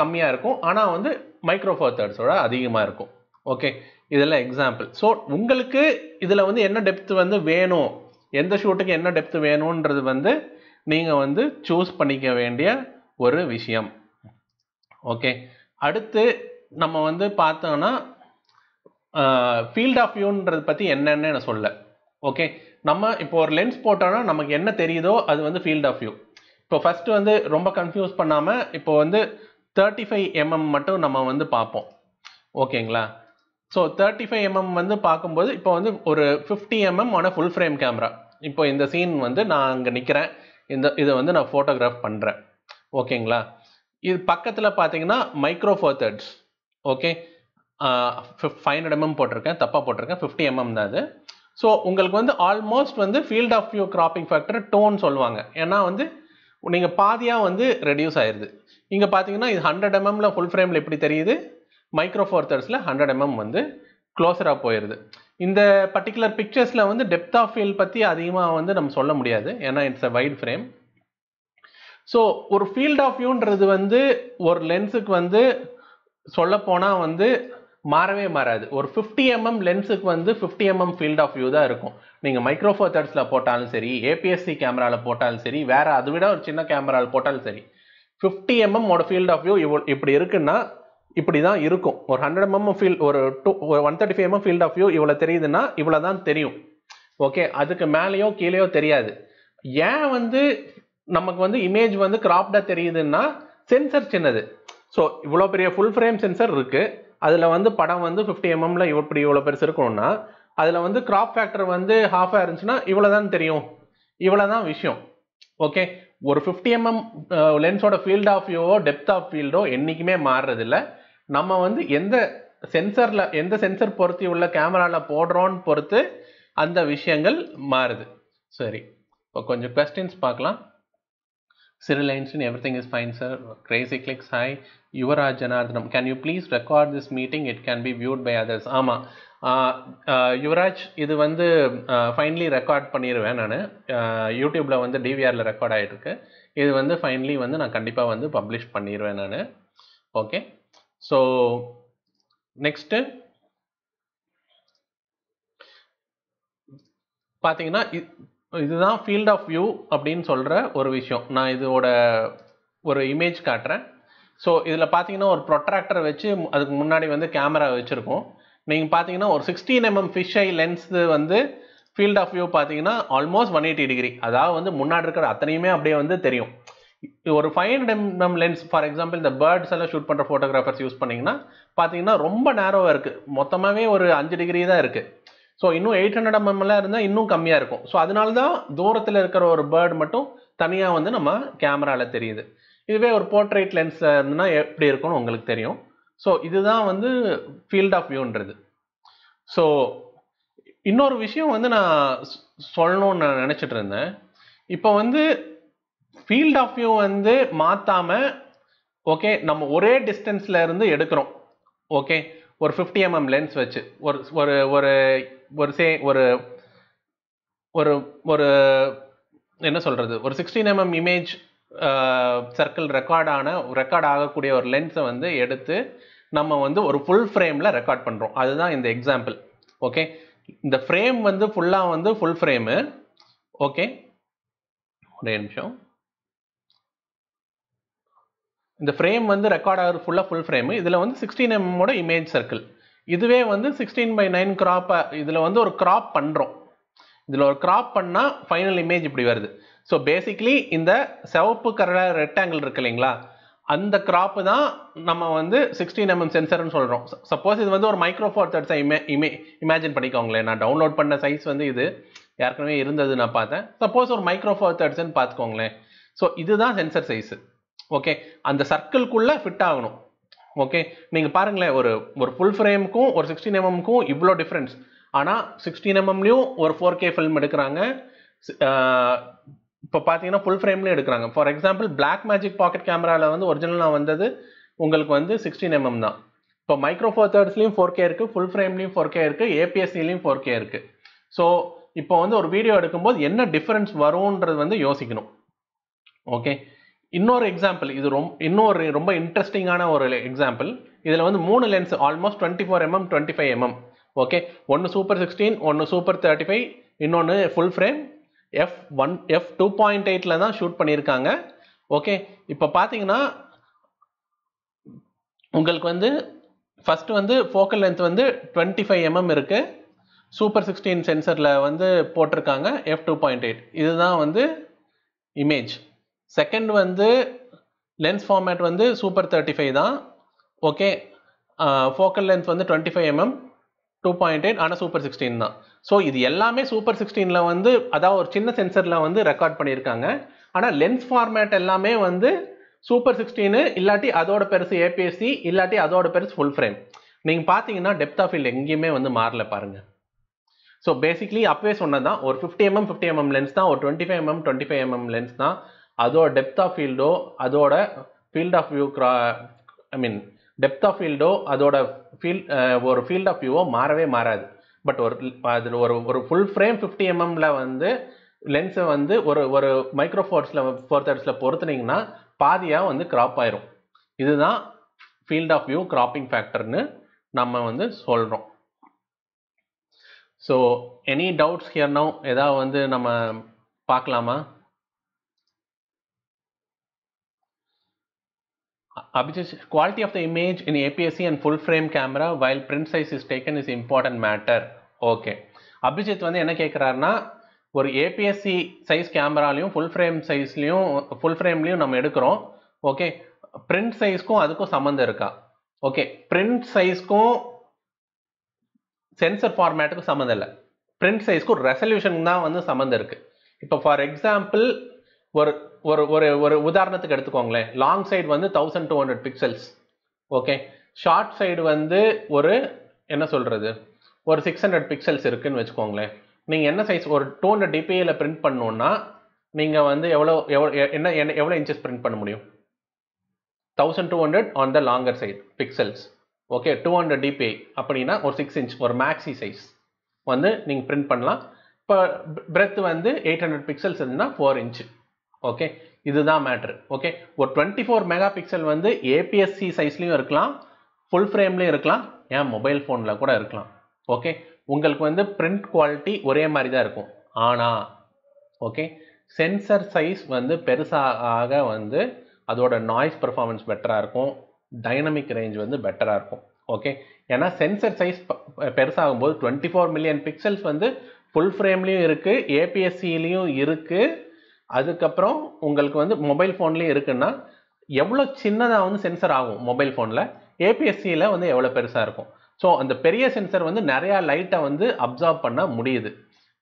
கம்மியாக இருக்கும். ஆனால் வந்து மைக்ரோ ஃபோர் அதிகமாக இருக்கும். ஓகே இதெல்லாம் எக்ஸாம்பிள் ஸோ உங்களுக்கு இதில் வந்து என்ன டெப்த் வந்து வேணும்? எந்த ஷூட்டுக்கு என்ன டெப்த் வேணுன்றது வந்து நீங்கள் வந்து சூஸ் பண்ணிக்க வேண்டிய ஒரு விஷயம். ஓகே அடுத்து நம்ம வந்து பார்த்தோம்னா ஃபீல்ட் ஆஃப் வியூன்றது பற்றி என்னென்னு நான் சொல்ல ஓகே நம்ம இப்போ ஒரு லென்ஸ் போட்டோம்னா நமக்கு என்ன தெரியுதோ அது வந்து ஃபீல்ட் ஆஃப் வியூ இப்போ ஃபஸ்ட்டு வந்து ரொம்ப கன்ஃபியூஸ் பண்ணாமல் இப்போ வந்து தேர்ட்டி ஃபைவ் எம்எம் மட்டும் நம்ம வந்து பார்ப்போம். ஓகேங்களா ஸோ தேர்ட்டி ஃபைவ் எம்எம் வந்து பார்க்கும்போது இப்போ வந்து ஒரு ஃபிஃப்டி எம்எம் ஆன ஃபுல் ஃப்ரேம் கேமரா இப்போ இந்த சீன் வந்து நான் அங்கே நிற்கிறேன் இந்த இதை வந்து நான் ஃபோட்டோகிராஃப் பண்ணுறேன் ஓகேங்களா? இது பக்கத்தில் பார்த்தீங்கன்னா micro four thirds okay? Five hundred mm போட்டிருக்கேன். தப்பாக போட்டிருக்கேன். ஃபிஃப்டி எம்எம் தான் அது. ஸோ உங்களுக்கு வந்து ஆல்மோஸ்ட் வந்து field of view cropping factor tone சொல்லுவாங்க. ஏன்னா வந்து நீங்கள் பாதியாக வந்து ரெடியூஸ் ஆயிடுது இங்கே பார்த்தீங்கன்னா இது ஹண்ட்ரட் எம்எம்ல ஃபுல் ஃப்ரேமில் எப்படி தெரியுது? மைக்ரோ ஹண்ட்ரட் எம்எம் வந்து க்ளோஸராக போயிடுது இந்த பர்டிகுலர் பிக்சர்ஸில் வந்து டெப்த் ஆஃப் ஃபீல் பற்றி அதிகமாக வந்து நம்ம சொல்ல முடியாது. ஏன்னா it's a wide frame so ஒரு ஃபீல்ட் ஆஃப் வியூன்றது வந்து ஒரு லென்ஸுக்கு வந்து சொல்லப்போனால் வந்து மாறவே மாறாது. ஒரு ஃபிஃப்டி எம்எம் லென்ஸுக்கு வந்து fifty mm field of view தான் இருக்கும். நீங்கள் மைக்ரோ தேர்ட்ஸில் போட்டாலும் சரி ஏபிஎஸ்சி கேமராவில் போட்டாலும் சரி வேறு அதை விட ஒரு சின்ன கேமராவில் போட்டாலும் சரி ஃபிஃப்டி எம்எம் mm ஓட ஃபீல்ட் ஆஃப் வியூ இவ்வளோ இப்படி இருக்குன்னா இப்படி தான் இருக்கும். ஒரு ஹண்ட்ரட் எம்எம் ஃபீல்ட் ஒரு டூ ஒரு one thirty five mm field of view இவ்வளோ தெரியுதுன்னா இவ்வளோ தான் தெரியும். ஓகே அதுக்கு மேலேயோ கீழேயோ தெரியாது. ஏன் வந்து நமக்கு வந்து இமேஜ் வந்து கிராப்டாக தெரியுதுன்னா சென்சர் சின்னது. ஸோ இவ்வளோ பெரிய ஃபுல் ஃப்ரேம் சென்சர் இருக்குது அதில் வந்து படம் வந்து ஃபிஃப்டி எம்எம்ல இப்படி இவ்வளோ பெருசு இருக்கணும்னா அதில் வந்து கிராப் ஃபேக்டர் வந்து ஹாஃபாக இருந்துச்சுன்னா இவ்வளோ தான் தெரியும். இவ்வளோ தான் விஷயம். ஓகே ஒரு ஃபிஃப்டி எம்எம் லென்ஸோட ஃபீல்ட் ஆஃப் வியூவோ டெப்த் ஆஃப் ஃபீல்டோ என்றைக்குமே மாறுறதில்ல. நம்ம வந்து எந்த சென்சரில் எந்த சென்சர் பொருத்தி உள்ள கேமராவில் போடுறோன்னு பொறுத்து அந்த விஷயங்கள் மாறுது சரி இப்போ கொஞ்சம் கொஸ்டின்ஸ் பார்க்கலாம் Cyril Einstein, everything is fine, sir. Crazy clicks, hi. Yuvaraj Janardhanam, can you please record this meeting? It can be viewed by others. ஆமாம் யுவராஜ் இது வந்து ஃபைனலி ரெக்கார்ட் பண்ணிடுவேன் நான் யூடியூப்பில் வந்து டிவிஆரில் ரெக்கார்ட் ஆகிட்டுருக்கு இது வந்து ஃபைனலி வந்து நான் கண்டிப்பாக வந்து பப்ளிஷ் பண்ணிடுவேன் நான் ஓகே ஸோ நெக்ஸ்ட்டு பார்த்தீங்கன்னா இதுதான் ஃபீல்ட் ஆஃப் வியூ அப்படின்னு சொல்கிற ஒரு விஷயம். நான் இதோட ஒரு இமேஜ் காட்டுறேன். ஸோ இதில் பார்த்தீங்கன்னா ஒரு ப்ரொட்ராக்டரை வச்சு அதுக்கு முன்னாடி வந்து கேமரா வச்சுருக்கோம். நீங்கள் பார்த்தீங்கன்னா ஒரு sixteen mm fish eye lens வந்து ஃபீல்ட் ஆஃப் வியூ பார்த்தீங்கன்னா ஆல்மோஸ்ட் ஒன் எயிட்டி டிகிரி அதாவது வந்து முன்னாடி இருக்கிற அத்தனையுமே அப்படியே வந்து தெரியும். ஒரு five hundred mm lens for example இந்த பேர்ட்ஸ் எல்லாம் ஷூட் பண்ணுற ஃபோட்டோகிராஃபர்ஸ் யூஸ் பண்ணிங்கன்னா பார்த்தீங்கன்னா ரொம்ப நேரோவாக இருக்குது மொத்தமாகவே ஒரு அஞ்சு டிகிரி தான் இருக்குது ஸோ இன்னும் எயிட் ஹண்ட்ரட் எம்எம்லாம் இருந்தால் இன்னும் கம்மியாக இருக்கும். ஸோ அதனால தான் தூரத்தில் இருக்கிற ஒரு பேர்டு மட்டும் தனியாக வந்து நம்ம கேமராவில் தெரியுது. இதுவே ஒரு போர்ட்ரேட் லென்ஸில் இருந்துன்னா எப்படி இருக்கும்னு உங்களுக்கு தெரியும். ஸோ இதுதான் வந்து ஃபீல்ட் ஆஃப் வியூன்றது ஸோ இன்னொரு விஷயம் வந்து நான் சொல்லணும்னு நான் நினச்சிட்டு இருந்தேன். இப்போ வந்து ஃபீல்ட் ஆஃப் வியூ வந்து மாற்றாம ஓகே நம்ம ஒரே டிஸ்டன்ஸில் இருந்து எடுக்கிறோம். ஓகே ஒரு ஃபிஃப்டி எம்எம் லென்ஸ் வச்சு. ஒரு ஒரு ஒரு ஒரு சே ஒரு ஒரு ஒரு என்ன சொல்கிறது ஒரு சிக்ஸ்டீன் எம்எம் இமேஜ் சர்க்கிள் ரெக்கார்டான ரெக்கார்ட் ஆகக்கூடிய ஒரு லென்ஸை வந்து எடுத்து நம்ம வந்து ஒரு ஃபுல் ஃப்ரேமில் ரெக்கார்ட் பண்ணுறோம் அதுதான் இந்த எக்ஸாம்பிள் ஓகே இந்த ஃப்ரேம் வந்து ஃபுல்லாக வந்து ஃபுல் ஃப்ரேமு ஓகே ஒரே நிமிஷம். இந்த ஃப்ரேம் வந்து ரெக்கார்ட் ஆகிற ஃபுல்லாக ஃபுல் ஃப்ரேமு இதில் வந்து சிக்ஸ்டீன் எம்மோட இமேஜ் சர்க்கிள் இதுவே வந்து சிக்ஸ்டீன் பை நைன் கிராப்பை இதில் வந்து ஒரு கிராப் பண்ணுறோம் இதில் ஒரு கிராப் பண்ணால் ஃபைனல் இமேஜ் இப்படி வருது. ஸோ பேசிக்லி இந்த சிவப்பு கர ரெக்டாங்கிள் இருக்கு இல்லைங்களா? அந்த கிராப்பு தான் நம்ம வந்து சிக்ஸ்டீன் எம்எம் சென்சர்னு சொல்கிறோம் சப்போஸ் இது வந்து ஒரு மைக்ரோ ஃபோர் தேர்ட்ஸை இமே இமே இமேஜின் பண்ணிக்கோங்களேன். நான் டவுன்லோட் பண்ண சைஸ் வந்து இது ஏற்கனவே இருந்தது நான் பார்த்தேன். சப்போஸ் ஒரு மைக்ரோ ஃபோர் தேர்ட்ஸ்ன்னு பார்த்துக்கோங்களேன். ஸோ இதுதான் சென்சர் சைஸு ஓகே அந்த சர்க்கிள்குள்ளே ஃபிட் ஆகணும். ஓகே நீங்கள் பாருங்களேன் ஒரு ஒரு ஃபுல் ஃப்ரேமுக்கும் ஒரு சிக்ஸ்டீன் எம்எம்க்கும் இவ்வளோ டிஃப்ரென்ஸ் ஆனால் சிக்ஸ்டீன் எம்எம்லேயும் ஒரு ஃபோர் கே ஃபில்ம் எடுக்கிறாங்க. இப்போ பார்த்தீங்கன்னா ஃபுல் ஃப்ரேம்லேயும் எடுக்கிறாங்க. For example black magic pocket கேமராவில் வந்து ஒரிஜினலாக வந்தது உங்களுக்கு வந்து சிக்ஸ்டீன் எம்எம் தான். இப்போ மைக்ரோ ஃபோர் தேர்ட்ஸ்லையும் ஃபோர் கே இருக்குது ஃபுல் ஃப்ரேம்லையும் ஃபோர் கே இருக்குது ஏபிஎஸ்சிலையும் ஃபோர் கே இருக்குது ஸோ இப்போ வந்து ஒரு வீடியோ எடுக்கும்போது என்ன டிஃப்ரென்ஸ் வரும்ன்றது வந்து யோசிக்கணும். ஓகே இன்னொரு எக்ஸாம்பிள் இது ரொம்ப இன்னொரு ரொம்ப இன்ட்ரெஸ்டிங்கான ஒரு எக்ஸாம்பிள் இதில் வந்து மூணு lens almost twenty four mm twenty five mm okay ஒன்று சூப்பர் சிக்ஸ்டீன் ஒன்று சூப்பர் தேர்ட்டி ஃபைவ் இன்னொன்று full frame F one F two point எயிட்டில் தான் ஷூட் பண்ணியிருக்காங்க. ஓகே இப்போ பார்த்தீங்கன்னா உங்களுக்கு வந்து ஃபஸ்ட்டு வந்து ஃபோக்கல் லென்த் வந்து டுவெண்ட்டி ஃபைவ் எம்எம் இருக்குது சூப்பர் சிக்ஸ்டீன் சென்சரில் வந்து போட்டிருக்காங்க எஃப் டூ பாயிண்ட் எயிட் இதுதான் வந்து இமேஜ் செகண்ட் வந்து லென்ஸ் ஃபார்மேட் வந்து சூப்பர் தேர்ட்டி ஃபைவ் தான் ஓகே ஃபோக்கல் லென்ஸ் வந்து twenty five mm two point eight ஆனால் சூப்பர் சிக்ஸ்டீன் தான். ஸோ இது எல்லாமே சூப்பர் சிக்ஸ்டீனில் வந்து அதாவது ஒரு சின்ன சென்சரில் வந்து ரெக்கார்ட் பண்ணியிருக்காங்க. ஆனால் லென்ஸ் ஃபார்மேட் எல்லாமே வந்து சூப்பர் சிக்ஸ்டீனு இல்லாட்டி அதோட பெருசு ஏபிஎஸ்சி இல்லாட்டி அதோட பெருசு ஃபுல் ஃப்ரேம் நீங்கள் பார்த்தீங்கன்னா டெப்த் ஆஃப் ஃபீல்ட் எங்கேயுமே வந்து மாறல பாருங்கள் ஸோ பேசிக்லி அப்பவே சொன்னது mm, mm தான் ஒரு fifty mm fifty mm lens தான் ஒரு twenty five mm twenty five mm lens தான். அதோட டெப்த் ஆஃப் ஃபீல்டோ அதோட ஃபீல்ட் ஆஃப் வியூ க்ரா ஐ மீன் டெப்த் ஆஃப் ஃபீல்டோ அதோட ஃபீல் ஒரு ஃபீல்ட் ஆஃப் வியூவோ மாறவே மாறாது. பட் ஒரு அதில் ஒரு ஒரு ஃபுல் ஃப்ரேம் ஃபிஃப்டி எம்எம்ல வந்து லென்ஸை வந்து ஒரு ஒரு மைக்ரோ ஃபோர்ஸில் ஃபோர் தேர்ட்ஸில் பொறுத்துனீங்கன்னா பாதியாக வந்து கிராப் ஆயிரும். இதுதான் ஃபீல்ட் ஆஃப் வியூ கிராப்பிங் ஃபேக்டர்னு நம்ம வந்து சொல்கிறோம் ஸோ எனி டவுட்ஸ் ஹியர் ஏதாவது வந்து நம்ம பார்க்கலாமா? Abhijit, quality of the image in APS-C and full frame camera while print size is taken is important matter. Abhijit வந்து என்ன கேட்குறாருன்னா ஒரு ஏபிஎஸ்சி சைஸ் கேமராலையும் ஃபுல் ஃப்ரேம் சைஸ்லையும் ஃபுல் ஃப்ரேம்லையும் நம்ம எடுக்கிறோம். ஓகே பிரிண்ட் சைஸ்க்கும் அதுக்கும் சம்மந்தம் இருக்கா? ஓகே பிரிண்ட் சைஸ்க்கும் சென்சர் ஃபார்மேட்டுக்கும் சம்மந்தம் இல்லை. பிரிண்ட் சைஸ்க்கும் ரெசல்யூஷன் தான் வந்து சம்மந்தம் இருக்குது இப்போ ஃபார் எக்ஸாம்பிள் ஒரு ஒரு ஒரு ஒரு உதாரணத்துக்கு எடுத்துக்கோங்களேன். லாங் சைடு வந்து thousand two hundred pixels okay short side வந்து ஒரு என்ன சொல்கிறது ஒரு சிக்ஸ் ஹண்ட்ரட் பிக்சல்ஸ் இருக்குதுன்னு வச்சுக்கோங்களேன். நீங்கள் என்ன சைஸ் ஒரு டூ ஹண்ட்ரட் டிபிஐயில் பிரிண்ட் பண்ணணுன்னா நீங்கள் வந்து எவ்வளோ எவ்வளோ என்ன என்ன எவ்வளோ இன்ச்சஸ் பிரிண்ட் பண்ண முடியும்? Thousand two hundred on the longer side pixels okay two hundred DPI அப்படின்னா ஒரு சிக்ஸ் இன்ச் ஒரு மேக்ஸி சைஸ் வந்து நீங்கள் பிரிண்ட் பண்ணலாம். இப்போ பிரெத் வந்து எயிட் ஹண்ட்ரட் பிக்சல்ஸ் இருந்ததுன்னா ஃபோர் இன்ச்சு ஓகே இதுதான் மேட்ரு ஓகே ஒரு டுவெண்ட்டி ஃபோர் மெகா பிக்சல் வந்து ஏபிஎஸ்சி சைஸ்லையும் இருக்கலாம் ஃபுல் ஃப்ரேம்லையும் இருக்கலாம் ஏன் மொபைல் ஃபோனில் கூட இருக்கலாம். ஓகே உங்களுக்கு வந்து பிரிண்ட் குவாலிட்டி ஒரே மாதிரி தான் இருக்கும். ஆனால் ஓகே சென்சர் சைஸ் வந்து பெருசாக வந்து அதோட நாய்ஸ் பெர்ஃபார்மன்ஸ் பெட்டராக இருக்கும். டைனமிக் ரேஞ்ச் வந்து பெட்டராக இருக்கும். ஓகே ஏன்னா சென்சர் சைஸ் பெருசாகும் போது டுவெண்ட்டி ஃபோர் மில்லியன் பிக்சல்ஸ் வந்து ஃபுல் ஃப்ரேம்லேயும் இருக்குது ஏபிஎஸ்சிலையும் இருக்குது அதுக்கப்புறம் உங்களுக்கு வந்து மொபைல் ஃபோன்லேயும் இருக்குன்னா எவ்வளோ சின்னதாக வந்து சென்சர் ஆகும் மொபைல் ஃபோனில் ஏபிஎஸ்சியில் வந்து எவ்வளோ பெருசாக இருக்கும்? ஸோ அந்த பெரிய சென்சர் வந்து நிறையா லைட்டை வந்து அப்சார்ப் பண்ண முடியுது.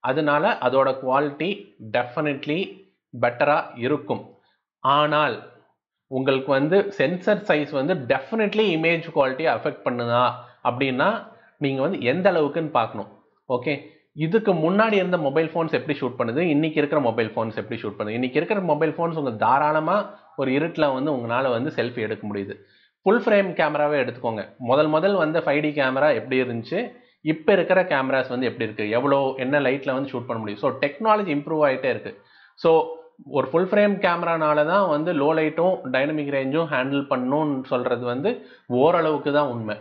அதனால அதோட குவாலிட்டி டெஃபினெட்லி பெட்டராக இருக்கும். ஆனால் உங்களுக்கு வந்து சென்சர் சைஸ் வந்து டெஃபினெட்லி இமேஜ் குவாலிட்டியை அஃபெக்ட் பண்ணுதா? அப்படின்னா நீங்கள் வந்து எந்த அளவுக்குன்னு பார்க்கணும். ஓகே இதுக்கு முன்னாடி இருந்த மொபைல் ஃபோன்ஸ் எப்படி ஷூட் பண்ணுது? இன்றைக்கி இருக்கிற மொபைல் ஃபோன்ஸ் எப்படி ஷூட் பண்ணுது? இன்னைக்கு இருக்கிற மொபைல் ஃபோன்ஸ் உங்கள் தாராளமாக ஒரு இருட்டில் வந்து உங்களால் வந்து செல்ஃபி எடுக்க முடியுது. ஃபுல் ஃப்ரேம் கேமராவே எடுத்துக்கோங்க. முதல் முதல் வந்து ஃபைவ் டி கேமரா எப்படி இருந்துச்சு? இப்போ இருக்கிற கேமராஸ் வந்து எப்படி இருக்குது எவ்வளோ என்ன லைட்டில் வந்து ஷூட் பண்ண முடியும்? ஸோ டெக்னாலஜி இம்ப்ரூவ் ஆகிட்டே இருக்குது ஸோ ஒரு ஃபுல் ஃப்ரேம் கேமரானால தான் வந்து லோ லைட்டும் டைனமிக் ரேஞ்சும் ஹேண்டில் பண்ணணும்னு சொல்கிறது வந்து ஓரளவுக்கு தான் உண்மை.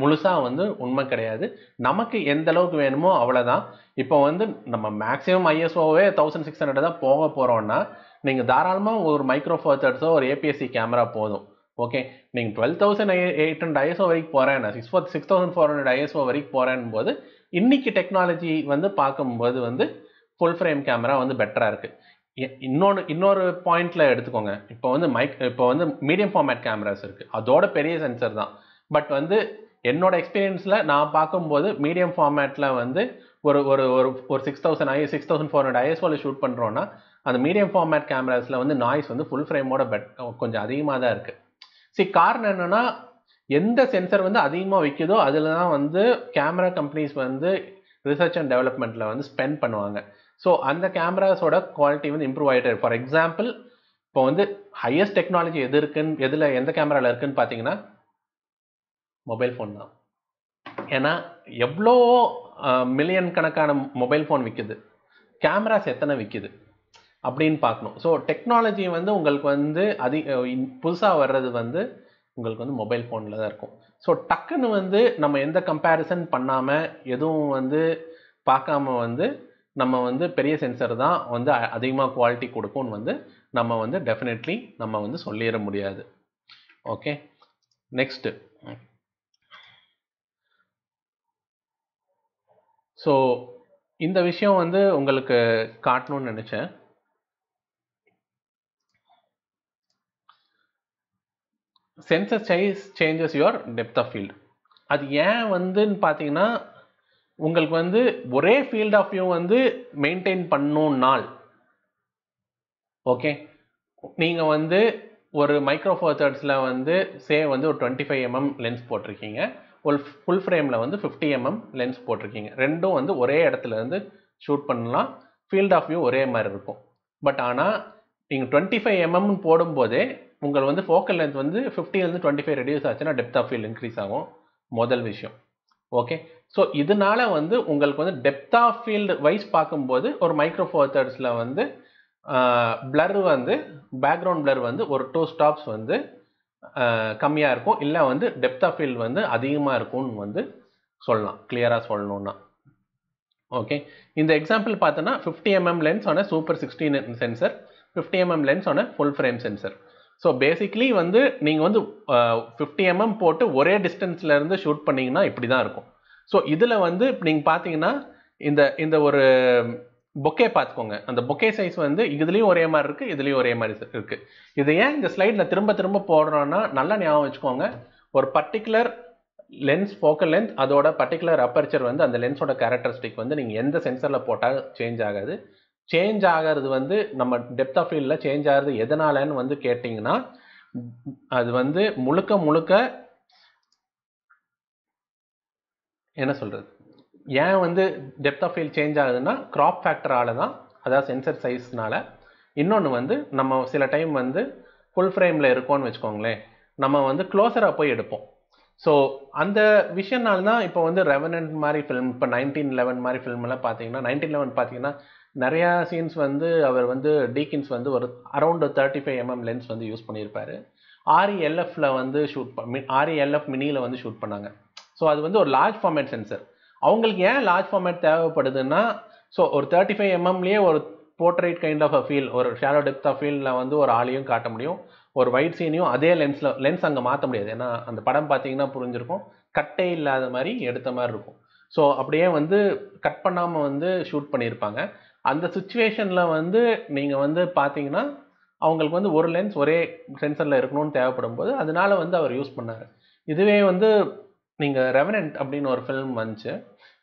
முழுசாக வந்து உண்மை கிடையாது. நமக்கு எந்த அளவுக்கு வேணுமோ அவ்வளோதான் இப்போ வந்து நம்ம மேக்ஸிமம் ஐஎஸ்ஓவே தௌசண்ட் சிக்ஸ் ஹண்ட்ரட் தான் போக போகிறோன்னா நீங்கள் தாராளமாக ஒரு மைக்ரோ ஃபோர் ஒரு ஏபிஎஸ்சி கேமரா போதும். ஓகே நீங்கள் twelve thousand eight hundred ISO வரைக்கும் போகிறேன் six four six thousand four hundred ISO வரைக்கும் போகிறேன் போது இன்னைக்கு டெக்னாலஜி வந்து பார்க்கும்போது வந்து ஃபுல் ஃப்ரேம் கேமரா வந்து பெட்டராக இருக்குது இன்னொன்று இன்னொரு பாயிண்ட்டில் எடுத்துக்கோங்க. இப்போ வந்து மைக் இப்போ வந்து மீடியம் ஃபார்மேட் கேமராஸ் இருக்குது அதோட பெரிய சென்சர் தான். பட் வந்து என்னோட எக்ஸ்பீரியன்ஸில் நான் பார்க்கும்போது மீடியம் ஃபார்மேட்டில் வந்து ஒரு ஒரு ஒரு ஒரு six thousand I six thousand four hundred ஐஎஸ்ஓவில் shoot பண்ணுறோன்னா அந்த மீடியம் ஃபார்மேட் கேமராஸில் வந்து நாய்ஸ் வந்து ஃபுல் ஃப்ரேமோட பெட் கொஞ்சம் அதிகமாக தான் இருக்குது சரி காரணம் என்னென்னா எந்த சென்சர் வந்து அதிகமாக விற்குதோ அதில் தான் வந்து கேமரா கம்பெனிஸ் வந்து ரிசர்ச் அண்ட் டெவலப்மெண்ட்டில் வந்து ஸ்பெண்ட் பண்ணுவாங்க. ஸோ அந்த கேமராஸோட குவாலிட்டி வந்து இம்ப்ரூவ் ஆகிட்டே இருக்கு. ஃபார் எக்ஸாம்பிள் இப்போ வந்து ஹையஸ்ட் டெக்னாலஜி எது இருக்குன்னு எதில் எந்த கேமராவில் இருக்குன்னு பார்த்தீங்கன்னா மொபைல் ஃபோன் தான். ஏன்னா எவ்வளோ மில்லியன் கணக்கான மொபைல் ஃபோன் விற்குது கேமராஸ் எத்தனை விற்குது அப்படின்னு பார்க்கணும். ஸோ டெக்னாலஜி வந்து உங்களுக்கு வந்து அதி புதுசாக வர்றது வந்து உங்களுக்கு வந்து மொபைல் ஃபோனில் தான் இருக்கும். ஸோ டக்குன்னு வந்து நம்ம எந்த கம்பேரிசன் பண்ணாமல் எதுவும் வந்து பார்க்காம வந்து நம்ம வந்து பெரிய சென்சர் தான் வந்து அதிகமாக குவாலிட்டி கொடுக்கும்னு வந்து நம்ம வந்து டெஃபினெட்லி நம்ம வந்து சொல்லிட முடியாது. ஓகே நெக்ஸ்ட்டு ஸோ இந்த விஷயம் வந்து உங்களுக்கு காட்டணும்னு நினச்சேன். Sensor size changes your depth of field அது ஏன் வந்துன்னு பார்த்தீங்கன்னா உங்களுக்கு வந்து ஒரே ஃபீல்ட் ஆஃப் வியூ வந்து மெயின்டைன் பண்ணணும்னால் ஓகே நீங்கள் வந்து ஒரு மைக்ரோஃபோர் தேர்ட்ஸில் வந்து சே வந்து ஒரு டுவெண்ட்டி ஃபைவ் எம்எம் லென்ஸ் போட்டிருக்கீங்க. ஒரு ஃபுல் ஃப்ரேமில் வந்து ஃபிஃப்டி எம்எம் லென்ஸ் போட்டிருக்கீங்க. ரெண்டும் வந்து ஒரே இடத்துல இருந்து ஷூட் பண்ணலாம். ஃபீல்ட் ஆஃப் வியூ ஒரே மாதிரி இருக்கும். பட் ஆனால் நீங்கள் டுவெண்ட்டி ஃபைவ் எம்எம்னு போடும்போதே உங்கள் வந்து ஃபோக்கல் லென்த் வந்து ஃபிஃப்டிலேருந்து டுவெண்ட்டி ஃபைவ் ரெடியூஸ் ஆச்சுன்னா டெப்த் ஆஃப் ஃபீல்ட் இன்க்ரீஸ் ஆகும். முதல் விஷயம். ஓகே ஸோ இதனால வந்து உங்களுக்கு வந்து டெப்த் ஆஃப் ஃபீல்டு வைஸ் பார்க்கும்போது ஒரு மைக்ரோ ஃபோர் வந்து பிளர் வந்து பேக்ரவுண்ட் பிளர் வந்து ஒரு டூ ஸ்டாப்ஸ் வந்து கம்மியாக இருக்கும். இல்லை வந்து டெப்த் ஆஃப் ஃபீல்டு வந்து அதிகமாக இருக்கும்னு வந்து சொல்லலாம். கிளியராக சொல்லணும்னா. ஓகே இந்த எக்ஸாம்பிள் பார்த்தோன்னா ஃபிஃப்டி எம்எம் லென்ஸ் ஆன super sixteen sensor fifty mm lens ஆன full frame sensor so basically வந்து நீங்கள் வந்து ஃபிஃப்டி எம்எம் mm போட்டு ஒரே டிஸ்டன்ஸ்லேருந்து ஷூட் பண்ணிங்கன்னா இப்படி தான் இருக்கும். ஸோ இதில் வந்து நீங்கள் பார்த்தீங்கன்னா இந்த இந்த ஒரு பொக்கே பார்த்துக்கோங்க. அந்த பொக்கே சைஸ் வந்து இதுலேயும் ஒரே மாதிரி இருக்குது இதுலேயும் ஒரே மாதிரி இருக்குது இது ஏன் இந்த ஸ்லைடில் திரும்ப திரும்ப போடுறோன்னா நல்லா ஞாபகம் வச்சுக்கோங்க. ஒரு பர்டிகுலர் லென்ஸ் ஃபோக்கல் லென்த் அதோட பர்டிகுலர் அப்பர்ச்சர் வந்து அந்த லென்ஸோட கேரக்டரிஸ்டிக் வந்து நீங்கள் எந்த சென்சரில் போட்டால் சேஞ்ச் ஆகாது. சேஞ்ச் ஆகிறது வந்து நம்ம டெப்த் ஆஃப் ஃபீல்டில் சேஞ்ச் ஆகிறது எதனாலன்னு வந்து கேட்டிங்கன்னா அது வந்து முழுக்க முழுக்க என்ன சொல்கிறது ஏன் வந்து டெப்த் ஆஃப் ஃபீல்ட் சேஞ்ச் ஆகுதுன்னா க்ராப் ஃபேக்டரால தான் அதாவது சென்சர் சைஸ்னால இன்னொன்று வந்து நம்ம சில டைம் வந்து ஃபுல் ஃப்ரேமில் இருக்கோம்னு வச்சுக்கோங்களேன். நம்ம வந்து க்ளோஸராக போய் எடுப்போம். ஸோ அந்த விஷயம்னால தான் இப்போ வந்து ரெவனன்ட் மாதிரி ஃபிலிம் இப்போ நைன்டீன் லெவன் மாதிரி ஃபிலிம்லாம் பார்த்தீங்கன்னா நைன்டீன் லெவன் பார்த்தீங்கன்னா நிறையா சீன்ஸ் வந்து அவர் வந்து டீக்கின்ஸ் வந்து ஒரு around thirty five MM lens வந்து யூஸ் பண்ணியிருப்பாரு. ஆர்இஎல்எஃப்ல வந்து ஷூட் ஆர்இஎல்எஃப் மினியில் வந்து ஷூட் பண்ணாங்க. ஸோ அது வந்து ஒரு லார்ஜ் ஃபார்மேட் சென்சர் அவங்களுக்கு ஏன் லார்ஜ் ஃபார்மேட் தேவைப்படுதுன்னா ஸோ ஒரு தேர்ட்டி ஃபைவ் எம்எம்லேயே ஒரு portrait kind of a feel ஒரு ஷேடோ டெப்த் ஆஃப் ஃபீல்டில் வந்து ஒரு ஆளையும் காட்ட முடியும். ஒரு ஒயிட் சீனையும் அதே லென்ஸில் லென்ஸ் அங்கே மாற்ற முடியாது. ஏன்னா அந்த படம் பார்த்தீங்கன்னா புரிஞ்சிருக்கும். கட்டே இல்லாத மாதிரி எடுத்த மாதிரி இருக்கும். ஸோ அப்படியே வந்து கட் பண்ணாமல் வந்து ஷூட் பண்ணியிருப்பாங்க. அந்த சுச்சுவேஷனில் வந்து நீங்கள் வந்து பார்த்தீங்கன்னா அவங்களுக்கு வந்து ஒரு லென்ஸ் ஒரே சென்சரில் இருக்கணும்னு தேவைப்படும் போது அதனால வந்து அவர் யூஸ் பண்ணார். இதுவே வந்து நீங்கள் ரெவனண்ட் அப்படின்னு ஒரு ஃபிலிம் வந்துச்சு.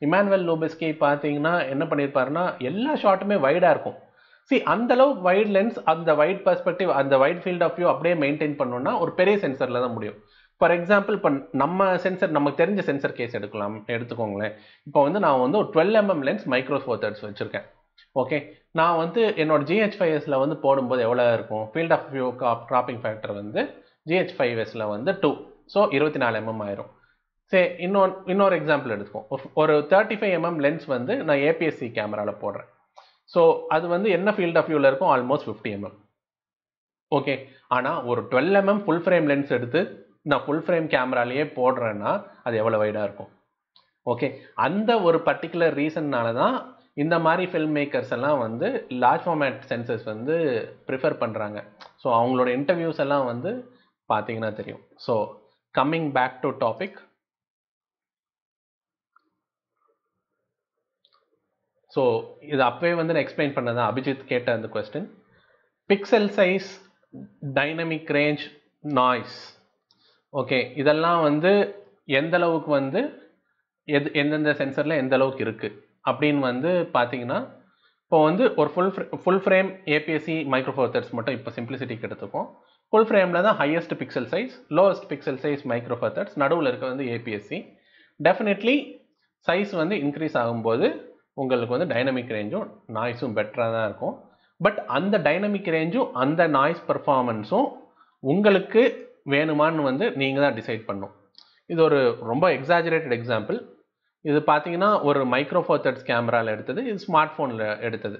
இமானுவல் லோபெஸ்கே பார்த்தீங்கன்னா என்ன பண்ணியிருப்பாருன்னா எல்லா ஷாட்டுமே வைடாக இருக்கும். சி அந்த அளவு வைட் லென்ஸ் அந்த வைட் பெர்ஸ்பெக்டிவ் அந்த வைட் ஃபீல்ட் ஆஃப் வியூ அப்படியே மெயின்டைன் பண்ணோம்னா ஒரு பெரிய சென்சரில் தான் முடியும். ஃபார் எக்ஸாம்பிள் இப்போ நம்ம சென்சர் நமக்கு தெரிஞ்ச சென்சர் கேஸ் எடுக்கலாம் எடுத்துக்கோங்களேன். இப்போ வந்து நான் வந்து ஒரு twelve mm lens micro four thirds வச்சுருக்கேன். ஓகே நான் வந்து என்னோட ஜிஹெச் ஃபைவ் எஸில் வந்து போடும்போது எவ்வளோ இருக்கும்? Field of view cropping factor வந்து ஜிஹெச் ஃபைவ் எஸில் வந்து டூ ஸோ இருபத்தி நாலு எம்எம் ஆயிரும். சரி இன்னொரு இன்னொரு எக்ஸாம்பிள் எடுத்துக்கோம் ஒரு தேர்ட்டி ஃபைவ் எம்எம் லென்ஸ் வந்து நான் ஏபிஎஸ்சி கேமராவில் போடுறேன். ஸோ அது வந்து என்ன ஃபீல்ட் ஆஃப் வியூவில் இருக்கும்? ஆல்மோஸ்ட் ஃபிஃப்டி எம்எம் ஓகே ஆனால் ஒரு twelve mm full frame lens எடுத்து நான் ஃபுல் ஃப்ரேம் கேமராலேயே போடுறேன்னா அது எவ்வளோ வைடாக இருக்கும்? ஓகே அந்த ஒரு பர்டிகுலர் ரீசன்னால தான் இந்த மாதிரி ஃபில்ம் மேக்கர்ஸ் எல்லாம் வந்து லார்ஜ் ஃபார்மேட் சென்சர்ஸ் வந்து ப்ரிஃபர் பண்ணுறாங்க ஸோ அவங்களோட இன்டர்வியூஸ் எல்லாம் வந்து பார்த்தீங்கன்னா தெரியும். So coming back to topic so இது அப்பவே வந்து நான் எக்ஸ்பிளைன் பண்ணதான் அபிஜித் கேட்ட அந்த question pixel size dynamic range noise okay இதெல்லாம் வந்து எந்த அளவுக்கு வந்து எது எந்தெந்த சென்சரில் எந்த அளவுக்கு இருக்குது அப்படின்னு வந்து பார்த்தீங்கன்னா இப்போ வந்து ஒரு full full frame APSC micro four மட்டும் இப்போ சிம்பிளிசிட்டிக்கு எடுத்துக்கும் ஃபுல் ஃப்ரேமில் தான் highest pixel size lowest pixel size micro நடுவில் இருக்க வந்து ஏபிஎஸ்சி டெஃபினெட்லி சைஸ் வந்து இன்க்ரீஸ் ஆகும்போது உங்களுக்கு வந்து டைனமிக் ரேஞ்சும் நாய்ஸும் பெட்டராக தான் இருக்கும். பட் அந்த டைனமிக் ரேஞ்சும் அந்த நாய்ஸ் பர்ஃபார்மன்ஸும் உங்களுக்கு வேணுமான்னு வந்து நீங்கள் தான் டிசைட் பண்ணும் இது ஒரு ரொம்ப எக்ஸாஜரேட்டட் எக்ஸாம்பிள் இது பார்த்தீங்கன்னா ஒரு மைக்ரோ கேமராவில் எடுத்தது இது ஸ்மார்ட் ஃபோனில் எடுத்தது.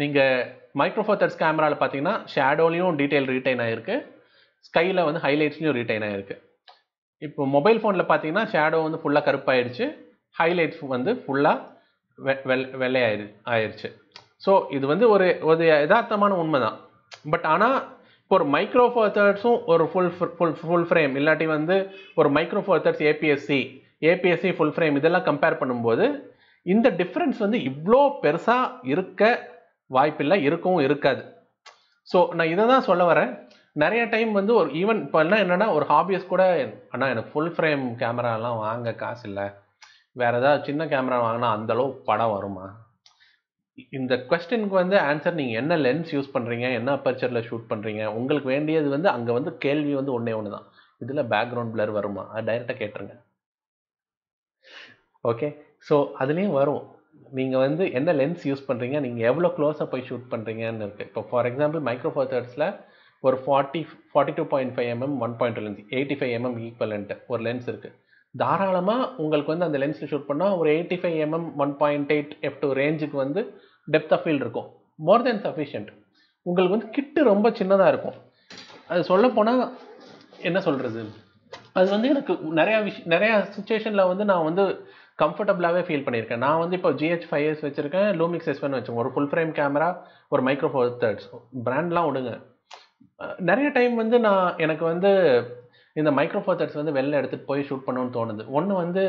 நீங்கள் மைக்ரோ கேமராவில் பார்த்தீங்கன்னா ஷேடோலையும் டீட்டெயில் ரீட்டைன் ஆகிருக்கு ஸ்கையில் வந்து ஹைலைட்ஸ்லையும் ரீட்டைன் ஆகிருக்கு இப்போ மொபைல் ஃபோனில் பார்த்தீங்கன்னா ஷேடோ வந்து ஃபுல்லாக கருப்பாயிடுச்சு. ஹைலைட்ஸ் வந்து ஃபுல்லாக வெள்ளையாயிரு ஆயிடுச்சு ஸோ இது வந்து ஒரு ஒரு யதார்த்தமான உண்மை தான் பட் ஆனால் இப்போ ஒரு மைக்ரோ ஃபோர் ஒரு ஃபுல் ஃபுல் ஃபுல் ஃப்ரேம் இல்லாட்டி வந்து ஒரு micro four APSC APSC full frame இதெல்லாம் கம்பேர் பண்ணும்போது இந்த டிஃப்ரென்ஸ் வந்து இவ்வளோ பெருசாக இருக்க வாய்ப்பில்லை இருக்கவும் இருக்காது. ஸோ நான் இதை தான் சொல்ல வரேன். நிறைய டைம் வந்து ஒரு ஈவன் இப்போ என்ன என்னென்னா ஒரு ஹாபியஸ் கூட அண்ணா எனக்கு ஃபுல் ஃப்ரேம் கேமராலாம் வாங்க காசு இல்லை வேறு ஏதாவது சின்ன கேமரா வாங்கினா அந்தளவு படம் வருமா? இந்த கொஸ்டினுக்கு வந்து ஆன்சர் நீங்கள் என்ன லென்ஸ் யூஸ் பண்ணுறீங்க என்ன அப்பர்ச்சரில் ஷூட் பண்ணுறீங்க உங்களுக்கு வேண்டியது வந்து அங்கே வந்து கேள்வி வந்து ஒன்றே ஒன்று தான் இதில் பேக்ரவுண்ட் பிளர் வருமா? அது டைரெக்டாக கேட்டுருங்க. ஓகே ஸோ அதுலேயும் வரும். நீங்கள் வந்து என்ன லென்ஸ் யூஸ் பண்ணுறீங்க நீங்கள் எவ்வளோ க்ளோஸாக போய் ஷூட் பண்ணுறீங்கன்னு இருக்குது இப்போ ஃபார் எக்ஸாம்பிள் மைக்ரோ ஃபோர் தேர்ட்ஸில் ஒரு forty forty two point five mm one point lens eighty five mm equivalent ஒரு லென்ஸ் இருக்குது தாராளமாக உங்களுக்கு வந்து அந்த லென்ஸில் ஷூட் பண்ணால் ஒரு eighty five mm one point eight F two ரேஞ்சுக்கு வந்து டெப்த் ஆஃப் ஃபீல்ட் இருக்கும். மோர் தென் சஃபிஷியன்ட் உங்களுக்கு வந்து கிட்டு ரொம்ப சின்னதாக இருக்கும். அது சொல்ல போனால் என்ன சொல்கிறது அது வந்து எனக்கு நிறையா விஷயம் நிறையா சுச்சுவேஷனில் வந்து நான் வந்து கம்ஃபர்டபுளாகவே ஃபீல் பண்ணியிருக்கேன். நான் வந்து இப்போ ஜிஹெச் ஃபைவ் இயர்ஸ் வச்சுருக்கேன் லூமிக்ஸ் எஸ் ஒன் வச்சுருக்கேன். ஒரு ஃபுல் ஃப்ரேம் கேமரா ஒரு மைக்ரோ ஃபோர் தேர்ட்ஸ் பிராண்ட்லாம் விடுங்க நிறைய டைம் வந்து நான் எனக்கு வந்து இந்த மைக்ரோ ஃபோர் தேர்ட்ஸ் வந்து வெளில எடுத்துகிட்டு போய் ஷூட் பண்ணணும்னு தோணுது. ஒன்று வந்து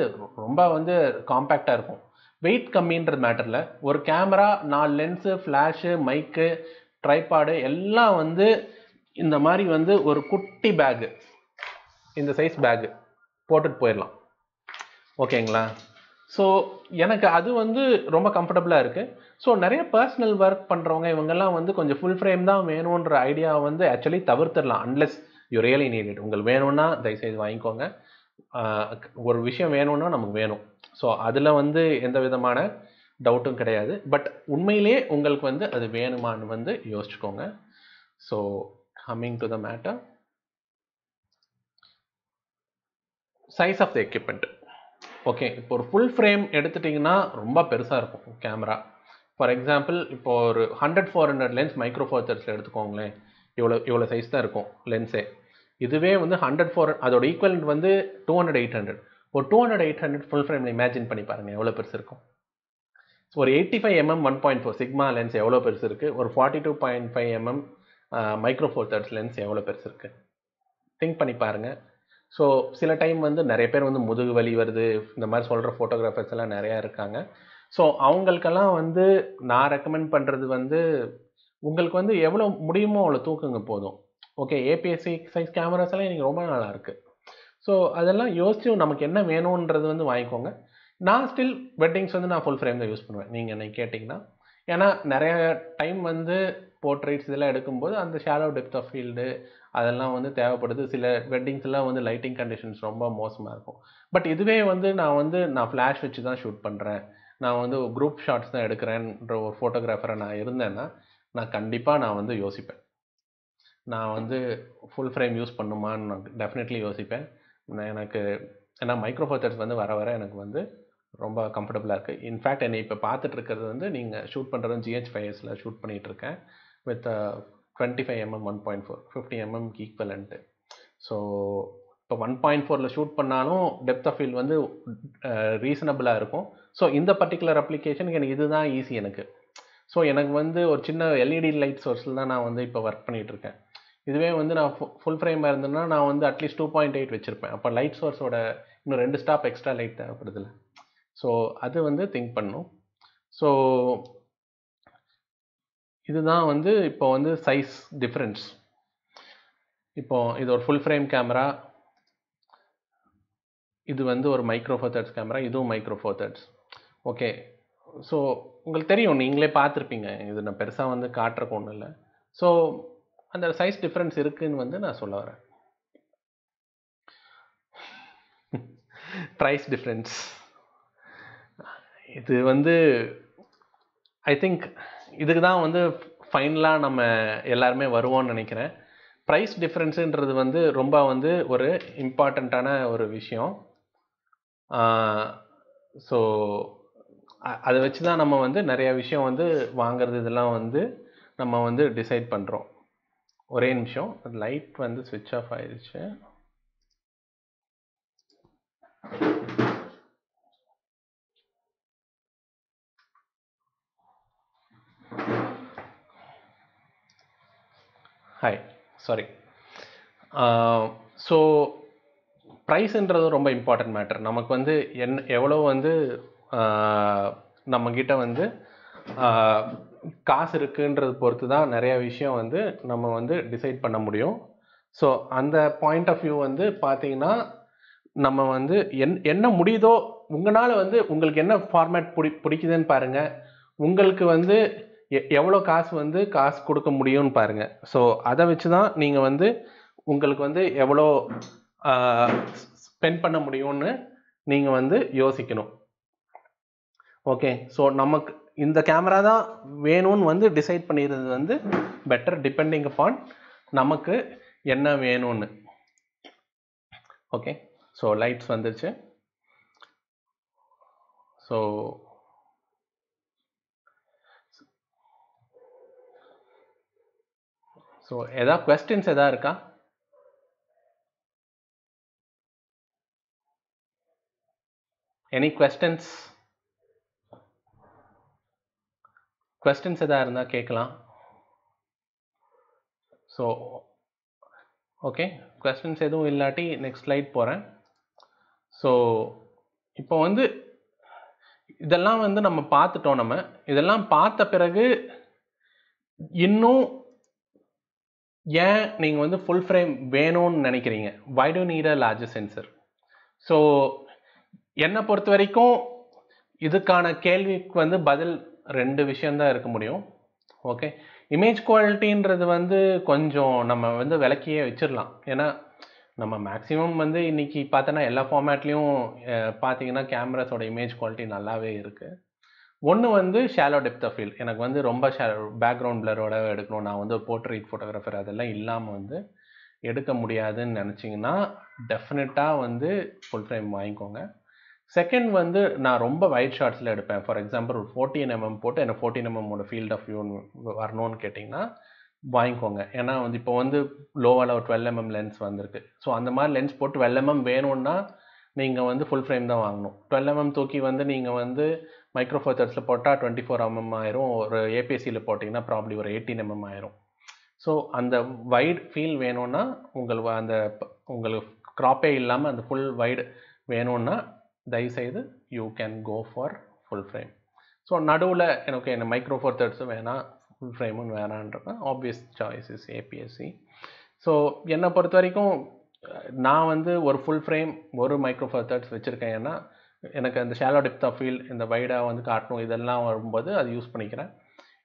ரொம்ப வந்து காம்பேக்டாக இருக்கும். வெயிட் கம்மின்ற மேட்டரில் ஒரு கேமரா நாலு லென்ஸு ஃப்ளாஷு மைக்கு ட்ரைபாடு எல்லாம் வந்து இந்த மாதிரி வந்து ஒரு குட்டி பேகு இந்த சைஸ் பேகு போட்டுட்டு போயிடலாம். ஓகேங்களா ஸோ எனக்கு அது வந்து ரொம்ப கம்ஃபர்டபுளாக இருக்குது ஸோ நிறைய பர்சனல் ஒர்க் பண்ணுறவங்க இவங்கெல்லாம் வந்து கொஞ்சம் ஃபுல் ஃப்ரேம் தான் வேணுன்ற ஐடியா வந்து actually தவிர்த்துடலாம். Unless you really need it உங்களுக்கு வேணும்னா தயவுசெய்து வாங்கிக்கோங்க. ஒரு விஷயம் வேணும்னா நமக்கு வேணும். ஸோ அதில் வந்து எந்த விதமான டவுட்டும் கிடையாது. பட் உண்மையிலே உங்களுக்கு வந்து அது வேணுமான்னு வந்து யோசிச்சுக்கோங்க. So coming to the matter size of the equipment okay இப்போ ஒரு ஃபுல் ஃப்ரேம் எடுத்துட்டிங்கன்னா ரொம்ப பெருசாக இருக்கும் கேமரா ஃபார் எக்ஸாம்பிள் இப்போ ஒரு hundred four hundred lens micro ஃபோர்ச்சர்ஸில் எடுத்துக்கோங்களேன். இவ்வளோ இவ்வளோ சைஸ் தான் இருக்கும் லென்ஸே இதுவே வந்து ஹண்ட்ரட் ஃபோர் அதோட ஈக்குவலண்ட் வந்து டூ ஹண்ட்ரட் எயிட் ஹண்ட்ரட் ஒரு two hundred eight hundred full ஃப்ரேமில் இமேஜின் பண்ணி பாருங்கள் எவ்வளோ பெருசு இருக்கும். ஸோ ஒரு eighty five mm one point four Sigma lens எவ்வளோ பெருசு இருக்குது ஒரு forty two point five mm micro four thirds lens எவ்வளோ பெருசு இருக்குது திங்க் பண்ணி பாருங்கள் ஸோ சில டைம் வந்து நிறைய பேர் வந்து முதுகு வலி வருது இந்த மாதிரி சொல்கிற ஃபோட்டோகிராஃபர்ஸ் எல்லாம் நிறையா இருக்காங்க. ஸோ அவங்களுக்கெல்லாம் வந்து நான் ரெக்கமெண்ட் பண்ணுறது வந்து உங்களுக்கு வந்து எவ்வளோ முடியுமோ அவ்வளோ தூக்குங்க போதும். ஓகே ஏபிஎஸ்சி சைஸ் கேமராஸ் எல்லாம் எனக்கு ரொம்ப நல்லா இருக்குது ஸோ அதெல்லாம் யோசிச்சு நமக்கு என்ன வேணுன்றது வந்து வாங்கிக்கோங்க. நான் ஸ்டில் வெட்டிங்ஸ் வந்து நான் ஃபுல் ஃப்ரேம் தான் யூஸ் பண்ணுவேன். நீங்கள் என்னை கேட்டிங்கன்னா. ஏன்னா நிறைய டைம் வந்து போர்ட்ரேட்ஸ் இதெல்லாம் எடுக்கும்போது அந்த ஷேடோ டெப்த் ஆஃப் ஃபீல்டு அதெல்லாம் வந்து தேவைப்படுது. சில வெட்டிங்ஸ்லாம் வந்து லைட்டிங் கண்டிஷன்ஸ் ரொம்ப மோசமாக இருக்கும். பட் இதுவே வந்து நான் வந்து நான் ஃப்ளாஷ் வச்சு தான் ஷூட் பண்ணுறேன் நான் வந்து குரூப் ஷாட்ஸ் தான் எடுக்கிறேன்ற ஒரு ஃபோட்டோகிராஃபரை நான் இருந்தேன்னா நான் கண்டிப்பாக நான் வந்து யோசிப்பேன். நான் வந்து ஃபுல் ஃப்ரேம் யூஸ் பண்ணுமான்னு நான் டெஃபினெட்லி யோசிப்பேன். நான் எனக்கு ஏன்னா மைக்ரோ வந்து வர வர எனக்கு வந்து ரொம்ப கம்ஃபர்டபுளாக இருக்குது இன்ஃபேக்ட் என்னை இப்போ பார்த்துட்டு இருக்கிறது வந்து நீங்கள் ஷூட் பண்ணுறதும் ஜிஹெச் ஃபைவ்ஸில் ஷூட் பண்ணிகிட்ருக்கேன் with twenty five mm one point four fifty mm equivalent so இப்போ ஒன் பாயிண்ட் ஃபோரில் ஷூட் பண்ணாலும் டெப்த் ஆஃப் ஃபீல் வந்து ரீசனபிளாக இருக்கும். ஸோ இந்த பர்டிகுலர் அப்ளிகேஷனுக்கு எனக்கு இதுதான் ஈஸி எனக்கு. ஸோ எனக்கு வந்து ஒரு சின்ன எல்இடி லைட் சோர்ஸில் தான் நான் வந்து இப்போ ஒர்க் பண்ணிகிட்டு இருக்கேன். இதுவே வந்து நான் ஃபுல் ஃப்ரேமாக இருந்தேன்னா நான் வந்து அட்லீஸ்ட் டூ பாயிண்ட் எயிட் வச்சுருப்பேன். அப்போ லைட் சோர்ஸோட இன்னும் ரெண்டு ஸ்டாப் எக்ஸ்ட்ரா லைட் தேவைப்படுதுல்ல. ஸோ அது வந்து திங்க் பண்ணும். ஸோ இதுதான் வந்து இப்போ வந்து சைஸ் டிஃப்ரென்ஸ் இப்போ இது ஒரு ஃபுல் ஃப்ரேம் கேமரா இது வந்து ஒரு மைக்ரோ ஃபோர்தர்ட்ஸ் கேமரா இதுவும் micro four thirds okay so உங்களுக்கு தெரியும் நீங்களே பார்த்துருப்பீங்க. இது நான் பெருசாக வந்து காட்டுறக்கு ஒன்றும் இல்லை. ஸோ அந்த சைஸ் டிஃப்ரென்ஸ் இருக்குன்னு வந்து நான் சொல்ல வரேன். ப்ரைஸ் டிஃப்ரென்ஸ் இது வந்து ஐ திங்க் இதுக்கு தான் வந்து ஃபைனலாக நம்ம எல்லாருமே வருவோம்னு நினைக்கிறேன். ப்ரைஸ் டிஃப்ரென்ஸுன்றது வந்து ரொம்ப வந்து ஒரு இம்பார்ட்டண்ட்டான ஒரு விஷயம். ஸோ அதை வச்சு தான் நம்ம வந்து நிறைய விஷயம் வந்து வாங்குறது இதெல்லாம் வந்து நம்ம வந்து டிசைட் பண்ணுறோம் ஒரே நிமிஷம். லைட் வந்து ஸ்விட்ச் ஆஃப் ஆயிடுச்சு ஹாய் சாரி ஸோ ப்ரைஸுன்றது ரொம்ப இம்பார்ட்டன்ட் மேட்டர் நமக்கு வந்து என் எவ்வளோ வந்து uh, நம்மக்கிட்ட வந்து uh, காசு இருக்குன்றது பொறுத்து தான் நிறைய விஷயம் வந்து நம்ம வந்து டிசைட் பண்ண முடியும். ஸோ அந்த பாயிண்ட் ஆஃப் வியூ வந்து பார்த்தீங்கன்னா நம்ம வந்து என் என்ன முடியுதோ உங்களால் வந்து உங்களுக்கு என்ன ஃபார்மேட் பிடி பிடிக்குதுன்னு பாருங்கள் உங்களுக்கு வந்து எ- எவ்வளோ காசு வந்து காசு கொடுக்க முடியும்னு பாருங்கள் ஸோ அதை வச்சு தான் நீங்கள் வந்து உங்களுக்கு வந்து எவ்வளோ ஸ்பெண்ட் பண்ண முடியும்னு நீங்கள் வந்து யோசிக்கணும். ஓகே ஸோ நமக்கு இந்த கேமரா தான் வேணும்னு வந்து டிசைட் பண்ணிடுறது வந்து பெட்டர் டிபெண்டிங் அப்பான் நமக்கு என்ன வேணும்னு. ஓகே ஸோ லைட்ஸ் வந்துருச்சு ஸோ ஸோ எதா கொஸ்டின்ஸ் எதா இருக்கா? எனி கொஸ்டின்ஸ் கொஸ்டின்ஸ் எதாக இருந்தால் கேட்கலாம் ஸோ ஓகே கொஸ்டின்ஸ் எதுவும் இல்லாட்டி நெக்ஸ்ட் ஸ்லைட் போகிறேன் ஸோ இப்போ வந்து இதெல்லாம் வந்து நம்ம பார்த்துட்டோம் நம்ம. இதெல்லாம் பார்த்த பிறகு இன்னும் ஏன் நீங்கள் வந்து ஃபுல் ஃப்ரேம் வேணும்னு நினைக்கிறீங்க? Why do need a large sensor so என்னை பொறுத்த வரைக்கும் இதுக்கான கேள்விக்கு வந்து பதில் ரெண்டு விஷயம்தான் இருக்க முடியும். ஓகே இமேஜ் குவாலிட்டின்றது வந்து கொஞ்சம் நம்ம வந்து விளக்கியே வச்சிடலாம் ஏன்னா நம்ம மேக்ஸிமம் வந்து இன்னைக்கு பார்த்தோன்னா எல்லா ஃபார்மேட்லேயும் பார்த்தீங்கன்னா கேமராஸோட இமேஜ் குவாலிட்டி நல்லாவே இருக்குது ஒன்று வந்து ஷேலோ டெப்த் ஆஃப் ஃபீல்ட் எனக்கு வந்து ரொம்ப ஷே பேக்ரவுண்ட் பிளரோட எடுக்கணும். நான் வந்து போர்ட்ரேட் ஃபோட்டோகிராஃபர் அதெல்லாம் இல்லாமல் வந்து எடுக்க முடியாதுன்னு நினச்சிங்கன்னா டெஃபினட்டாக வந்து ஃபுல் ஃப்ரேம் வாங்கிக்கோங்க. செகண்ட் வந்து நான் ரொம்ப வைட் ஷார்ட்ஸில் எடுப்பேன். ஃபார் எக்ஸாம்பிள் ஒரு ஃபோர்டீன் எம்எம் போட்டு எனக்கு ஃபோர்டீன் எம்எம்மோட ஃபீல்ட் ஆஃப் வியூ வரணும்னு கேட்டிங்கன்னா வாங்கிக்கோங்க. ஏன்னா வந்து இப்போ வந்து லோவால் ஒரு டுவெல் எம்எம் லென்ஸ் வந்திருக்கு. ஸோ அந்த மாதிரி லென்ஸ் போட்டு டுவெல் எம்எம் வேணும்னா நீங்கள் வந்து ஃபுல் ஃப்ரேம் தான் வாங்கணும். டுவெல் எம்எம் தூக்கி வந்து நீங்கள் வந்து மைக்ரோ ஃபோச்சர்ஸில் போட்டால் டுவெண்ட்டி ஃபோர் எம்எம் ஆயிரும். ஒரு ஏபிஎஸ்சியில் போட்டிங்கன்னா ப்ராப்ளி ஒரு எயிட்டீன் எம்எம் ஆயிரும். ஸோ அந்த வைட் ஃபீல் வேணும்னா உங்கள் அந்த ப- உங்களுக்கு க்ராப்பே இல்லாமல் அந்த ஃபுல் வைடு வேணும்னா தயவுசெய்து you can go for full frame so நடுவில் எனக்கு என்ன மைக்ரோ ஃபோர் தேர்ட்ஸும் வேணாம் ஃபுல் ஃப்ரேமும் வேணான்றப்ப obvious choice is APSC so என்னை பொறுத்த வரைக்கும் நான் வந்து ஒரு ஃபுல் ஃப்ரேம் ஒரு மைக்ரோ ஃபோர் தேர்ட்ஸ் வச்சுருக்கேன். ஏன்னா எனக்கு அந்த ஷேலோ டெப்த் ஆஃப் ஃபீல் இந்த வைடாக வந்து காட்டணும் இதெல்லாம் வரும்போது அது யூஸ் பண்ணிக்கிறேன்.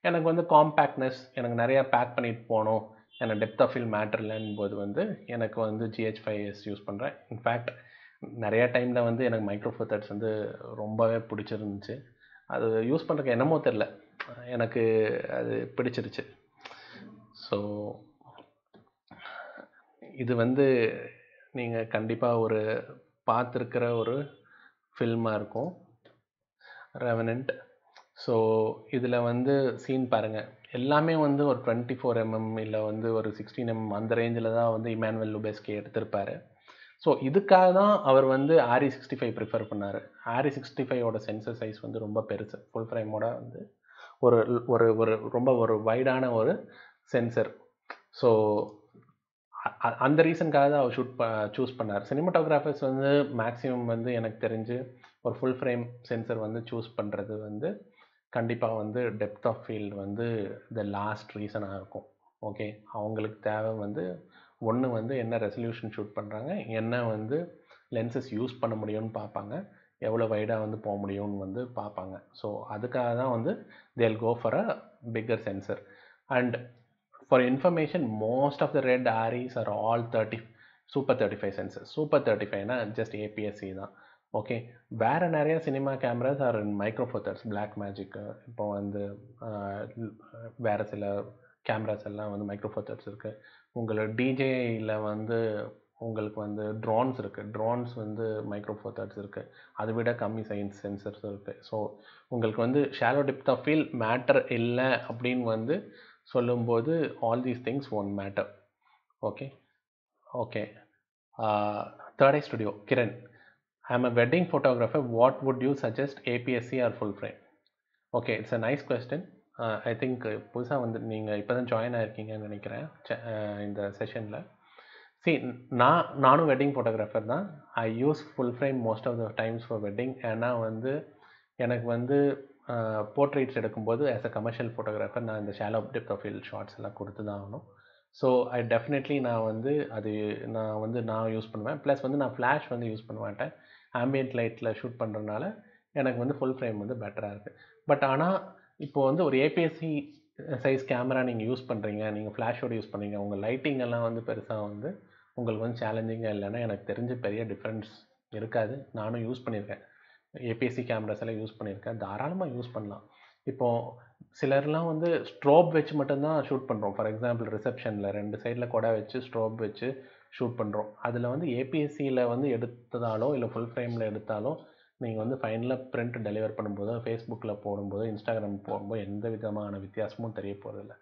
எனக்கு வந்து காம்பேக்ட்னஸ் எனக்கு நிறையா பேக் பண்ணிட்டு போகணும். எனக்கு டெப்த் ஆஃப் ஃபீல் மேட்டர் இல்லைன்னு போது வந்து எனக்கு வந்து ஜிஹெச் ஃபைவ் எஸ் யூஸ் பண்ணுறேன் இன்ஃபேக்ட் நிறையா டைமில் வந்து எனக்கு மைக்ரோ ஃபோர் வந்து ரொம்பவே பிடிச்சிருந்துச்சு. அது யூஸ் பண்ணுறதுக்கு என்னமோ தெரில எனக்கு அது பிடிச்சிருச்சு. ஸோ இது வந்து நீங்கள் கண்டிப்பாக ஒரு பார்த்துருக்கிற ஒரு ஃபில்மாக இருக்கும். ரெவனண்ட் ஸோ இதில் வந்து சீன் பாருங்கள் எல்லாமே வந்து ஒரு டுவெண்ட்டி ஃபோர் எம்எம் இல்லை வந்து ஒரு சிக்ஸ்டீன் எம்எம் அந்த ரேஞ்சில் தான் வந்து இமானுவல் லுபெஸ்கி எடுத்திருப்பாரு. ஸோ இதுக்காக தான் அவர் வந்து ஆரி சிக்ஸ்டி ஃபைவ் ப்ரிஃபர் பண்ணார். ஆரி சிக்ஸ்டி ஃபைவோட சென்சர் சைஸ் வந்து ரொம்ப பெருசு. ஃபுல் ஃப்ரேமோட வந்து ஒரு ஒரு ஒரு ரொம்ப ஒரு வைடான ஒரு சென்சர் ஸோ அந்த ரீசனுக்காக தான் அவர் ஷூட் ப சூஸ் பண்ணார். சினிமாட்டோகிராஃபர்ஸ் வந்து மேக்ஸிமம் வந்து எனக்கு தெரிஞ்சு ஒரு ஃபுல் ஃப்ரேம் சென்சர் வந்து சூஸ் பண்ணுறது வந்து கண்டிப்பாக வந்து டெப்த் ஆஃப் ஃபீல்டு வந்து த லாஸ்ட் ரீசனாக இருக்கும். ஓகே அவங்களுக்கு தேவை வந்து ஒன்று வந்து என்ன ரெசல்யூஷன் ஷூட் பண்ணுறாங்க என்ன வந்து லென்சஸ் யூஸ் பண்ண முடியும்னு பார்ப்பாங்க எவ்வளோ வைடாக வந்து போக முடியும்னு வந்து பார்ப்பாங்க. ஸோ அதுக்காக தான் வந்து they'll go for a bigger sensor and for information most of the Red Arris are all thirty super thirty five sensor super thirty ஃபைவ்னா just APSC தான். ஓகே வேறு நிறைய cinema cameras are in micro Blackmagic இப்போ வந்து வேறு சில கேமராஸ் எல்லாம் வந்து மைக்ரோஃபோத்தர்ஸ் இருக்குது உங்களை டிஜேயில் வந்து உங்களுக்கு வந்து ட்ரோன்ஸ் இருக்குது ட்ரோன்ஸ் வந்து மைக்ரோ தேர்ட்ஸ் இருக்குது அதை விட கம்மி சைன்ஸ் சென்சர்ஸ் இருக்குது ஸோ உங்களுக்கு வந்து shallow depth of field matter இல்லை அப்படின்னு வந்து சொல்லும்போது all these things won't matter okay okay Third Eye Studio Kiran I am a wedding photographer what would you suggest APSC or full frame okay it's a nice question I think புதுசாக வந்து நீங்கள் இப்போ தான் ஜாயின் ஆகிருக்கீங்கன்னு நினைக்கிறேன் இந்த செஷனில் சி நான் நானும் வெட்டிங் ஃபோட்டோகிராஃபர் தான். I use full frame most of the times for wedding ஏன்னா வந்து எனக்கு வந்து போர்ட்ரேட்ஸ் எடுக்கும்போது ஆஸ் அ கமர்ஷியல் ஃபோட்டோகிராஃபர் நான் இந்த ஷாலோ டெப்த் ஆஃப் ஷார்ட்ஸ் எல்லாம் கொடுத்து தான் ஆகணும். ஸோ ஐ டெஃபினெட்லி நான் வந்து அது நான் வந்து நான் யூஸ் பண்ணுவேன். ப்ளஸ் வந்து நான் ஃப்ளாஷ் வந்து யூஸ் பண்ண மாட்டேன். ஆம்பியன்ட் லைட்டில் ஷூட் பண்ணுறதுனால எனக்கு வந்து ஃபுல் ஃப்ரேம் வந்து பெட்டராக இருக்குது பட் ஆனால் இப்போ வந்து ஒரு ஏபிஎஸ்சி சைஸ் கேமரா நீங்கள் யூஸ் பண்ணுறீங்க நீங்கள் ஃப்ளாஷோட யூஸ் பண்ணுறீங்க உங்கள் லைட்டிங் எல்லாம் வந்து பெருசாக வந்து உங்களுக்கு வந்து சேலஞ்சிங்காக இல்லைன்னா எனக்கு தெரிஞ்ச பெரிய டிஃப்ரென்ஸ் இருக்காது. நானும் யூஸ் பண்ணியிருக்கேன். ஏபிஎஸ்சி கேமராஸ் எல்லாம் யூஸ் பண்ணியிருக்கேன். தாராளமாக யூஸ் பண்ணலாம். இப்போது சிலர்லாம் வந்து ஸ்ட்ரோப் வச்சு மட்டும்தான் ஷூட் பண்ணுறோம் ஃபார் எக்ஸாம்பிள் ரிசப்ஷனில் ரெண்டு சைடில் கொடை வச்சு ஸ்ட்ரோப் வச்சு ஷூட் பண்ணுறோம் அதில் வந்து ஏபிஎஸ்சியில் வந்து எடுத்ததாலோ இல்லை ஃபுல் ஃப்ரேமில் எடுத்தாலோ நீங்கள் வந்து ஃபைனலாக பிரிண்ட் டெலிவர் பண்ணும்போதோ ஃபேஸ்புக்கில் போடும்போதோ இன்ஸ்டாகிராம் போடும்போது எந்த விதமான வித்தியாசமும் தெரிய போகிறதில்ல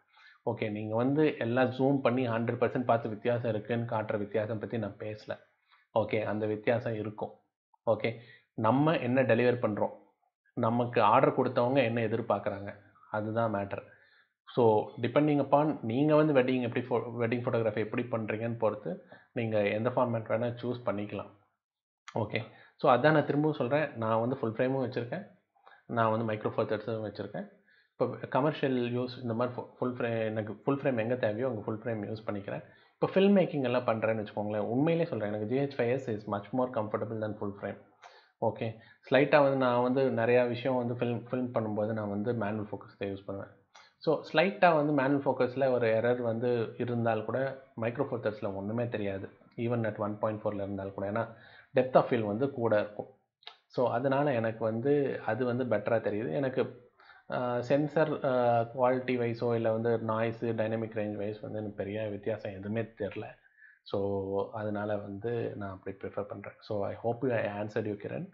ஓகே நீங்கள் வந்து எல்லாம் ஜூம் பண்ணி ஹண்ட்ரட் பர்சன்ட் பார்த்து வித்தியாசம் இருக்குன்னு காட்டுற வித்தியாசம் பற்றி நான் பேசலை. ஓகே அந்த வித்தியாசம் இருக்கும். ஓகே நம்ம என்ன டெலிவர் பண்ணுறோம் நமக்கு ஆர்டர் கொடுத்தவங்க என்ன எதிர்பார்க்குறாங்க? அதுதான் மேட்டர் ஸோ டிபெண்டிங் அப்பான் நீங்கள் வந்து வெட்டிங் எப்படி ஃபோ வெட்டிங் ஃபோட்டோகிராஃபி எப்படி பண்ணுறீங்கன்னு பொறுத்து நீங்கள் எந்த ஃபார்மேட் வேணால் சூஸ் பண்ணிக்கலாம். ஓகே ஸோ அதான் நான் திரும்பவும் சொல்கிறேன் நான் வந்து ஃபுல் ஃப்ரேமும் வச்சுருக்கேன். நான் வந்து மைக்ரோ ஃபோர் வச்சுருக்கேன். இப்போ கமர்ஷியல் யூஸ் இந்த மாதிரி ஃபுல் ஃப்ரேம் எனக்கு ஃபுல் ஃப்ரேம் எங்கே தேவையோ அங்கே ஃபுல் ஃப்ரேம் யூஸ் பண்ணிக்கிறேன். இப்போ ஃபில்ம் மேக்கிங் எல்லாம் பண்ணுறேன்னு வச்சுக்கோங்களேன். உண்மையிலே சொல்கிறேன் எனக்கு GH five S is much more comfortable than full frame okay ஸ்லைட்டாக வந்து நான் வந்து நிறையா விஷயம் வந்து ஃபில்ம் ஃபில்ம் பண்ணும்போது நான் வந்து மேனுவல் ஃபோக்கஸ் தான் யூஸ் பண்ணுவேன். ஸோ ஸ்லைட்டாக வந்து மேனுவல் ஃபோக்கஸில் ஒரு எரர் வந்து இருந்தால் கூட மைக்ரோ ஃபோக்கஸில் ஒன்றுமே தெரியாது ஈவன் அட் ஒன் பாயிண்ட் ஃபோரில் இருந்தால் கூட. ஏன்னா டெப்த் ஆஃப் ஃபீல் வந்து கூட இருக்கும் ஸோ அதனால் எனக்கு வந்து அது வந்து பெட்டராக தெரியுது எனக்கு சென்சர் குவாலிட்டி வைஸோ இல்லை வந்து நாய்ஸு டைனமிக் ரேஞ்ச் வைஸ் வந்து எனக்கு பெரிய வித்தியாசம் எதுவுமே தெரில ஸோ அதனால் வந்து நான் அப்படி ப்ரிஃபர் பண்ணுறேன் so I hope you I answer you Kiran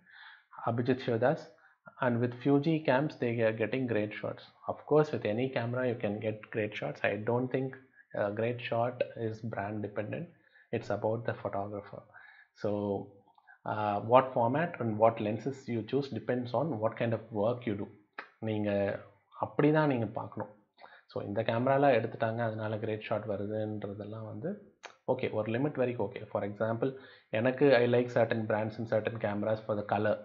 Abhijit Sivadas and with Fuji cams they are getting great shots. Of course, with any camera you can get great shots. I don't think a great shot is brand dependent. It's about the photographer. So, uh, what format and what lenses you choose depends on what kind of work you do. நீங்கள் அப்படி தான் நீங்கள் பார்க்கணும். ஸோ இந்த கேமராலாம் எடுத்துட்டாங்க அதனால் கிரேட் ஷாட் வருதுன்றதெல்லாம் வந்து ஓகே ஒரு லிமிட் வரைக்கும் ஓகே ஃபார் எக்ஸாம்பிள் எனக்கு I like certain brands and certain cameras for the colour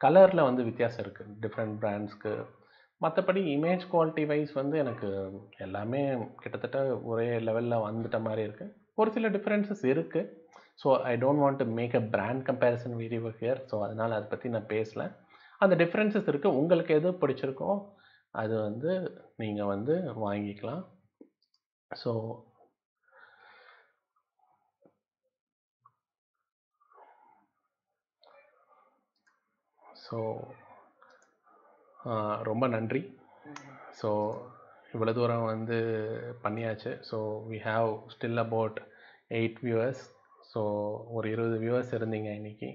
கலரில் வந்து வித்தியாசம் இருக்குது டிஃப்ரெண்ட் பிராண்ட்ஸ்க்கு மற்றபடி இமேஜ் குவாலிட்டி வைஸ் வந்து எனக்கு எல்லாமே கிட்டத்தட்ட ஒரே லெவலில் வந்துட்ட மாதிரி இருக்குது ஒரு சில டிஃப்ரென்சஸ் இருக்குது so I don't want to make a brand comparison video here so அதனால் அதை பற்றி நான் பேசல. அந்த டிஃப்ரென்சஸ் இருக்குது உங்களுக்கு எது பிடிச்சிருக்கோ அது வந்து நீங்கள் வந்து வாங்கிக்கலாம். ஸோ ஸோ ரொம்ப நன்றி. ஸோ இவ்வளோ தூரம் வந்து பண்ணியாச்சு. So we have still about eight viewers so ஒரு இருபது வியூவர்ஸ் இருந்தீங்க இன்றைக்கி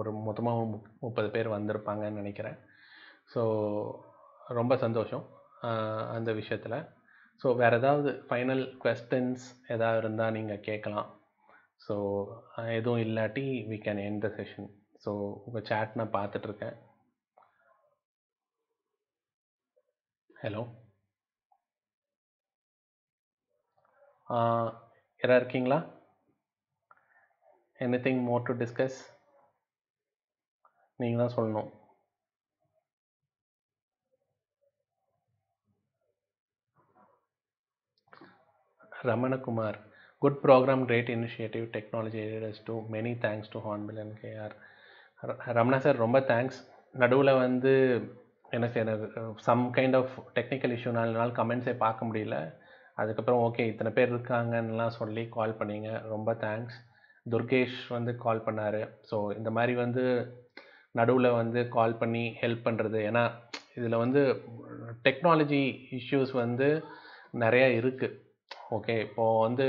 ஒரு மொத்தமாக முப்பது பேர் வந்திருப்பாங்கன்னு நினைக்கிறேன். ஸோ ரொம்ப சந்தோஷம் அந்த விஷயத்தில். ஸோ வேறு ஏதாவது ஃபைனல் கொஸ்டின்ஸ் எதாவது இருந்தால் நீங்கள் கேட்கலாம். ஸோ எதுவும் இல்லாட்டி we can end the session so உங்கள் சேட் நான் பார்த்துட்ருக்கேன். ஹலோ யாராக இருக்கீங்களா? Anything more to discuss நீங்கள் தான் சொல்லணும் Ramanakumar good programme great initiative technology areas to many thanks to Hornbill and KR Ramana sir ரொம்ப தேங்க்ஸ் நடுவில் வந்து எனக்கு எனக்கு சம் கைண்ட் ஆஃப் டெக்னிக்கல் இஷ்யூனால கமெண்ட்ஸே பார்க்க முடியல. அதுக்கப்புறம் ஓகே இத்தனை பேர் இருக்காங்கன்னெலாம் சொல்லி கால் பண்ணிங்க. ரொம்ப தேங்க்ஸ் துர்கேஷ் வந்து கால் பண்ணார். ஸோ இந்த மாதிரி வந்து நடுவில் வந்து கால் பண்ணி ஹெல்ப் பண்ணுறது ஏன்னா இதில் வந்து டெக்னாலஜி இஷ்யூஸ் வந்து நிறையா இருக்குது ஓகே இப்போது வந்து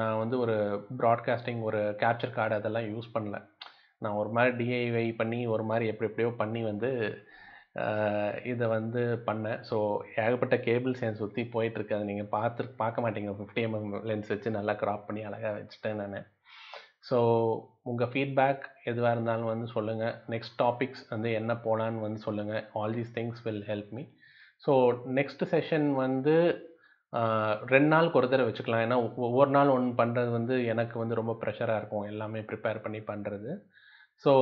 நான் வந்து ஒரு ப்ராட்காஸ்டிங் ஒரு கேப்சர் கார்டு அதெல்லாம் யூஸ் பண்ணல. நான் ஒரு மாதிரி டிஐவை பண்ணி ஒரு மாதிரி எப்படி எப்படியோ பண்ணி வந்து இதை வந்து பண்ணேன். ஸோ ஏகப்பட்ட கேபிள்ஸ் என் சுற்றி போயிட்டுருக்கு அதை நீங்கள் பார்த்து பார்க்க மாட்டீங்க. ஃபிஃப்டி எம்எம் லென்ஸ் வச்சு நல்லா க்ராப் பண்ணி அழகாக வச்சுட்டேன் நான். ஸோ உங்கள் ஃபீட்பேக் எதுவாக இருந்தாலும் வந்து சொல்லுங்கள் நெக்ஸ்ட் டாபிக்ஸ் வந்து என்ன போகலான்னு வந்து சொல்லுங்கள் all these things will help me so next session வந்து ரெண்டு நாளுக்கு ஒரு தடவை வச்சுக்கலாம். ஏன்னா ஒவ்வொரு நாள் ஒன்று பண்ணுறது வந்து எனக்கு வந்து ரொம்ப ப்ரெஷராக இருக்கும். எல்லாமே ப்ரிப்பேர் பண்ணி பண்ணுறது ஸோ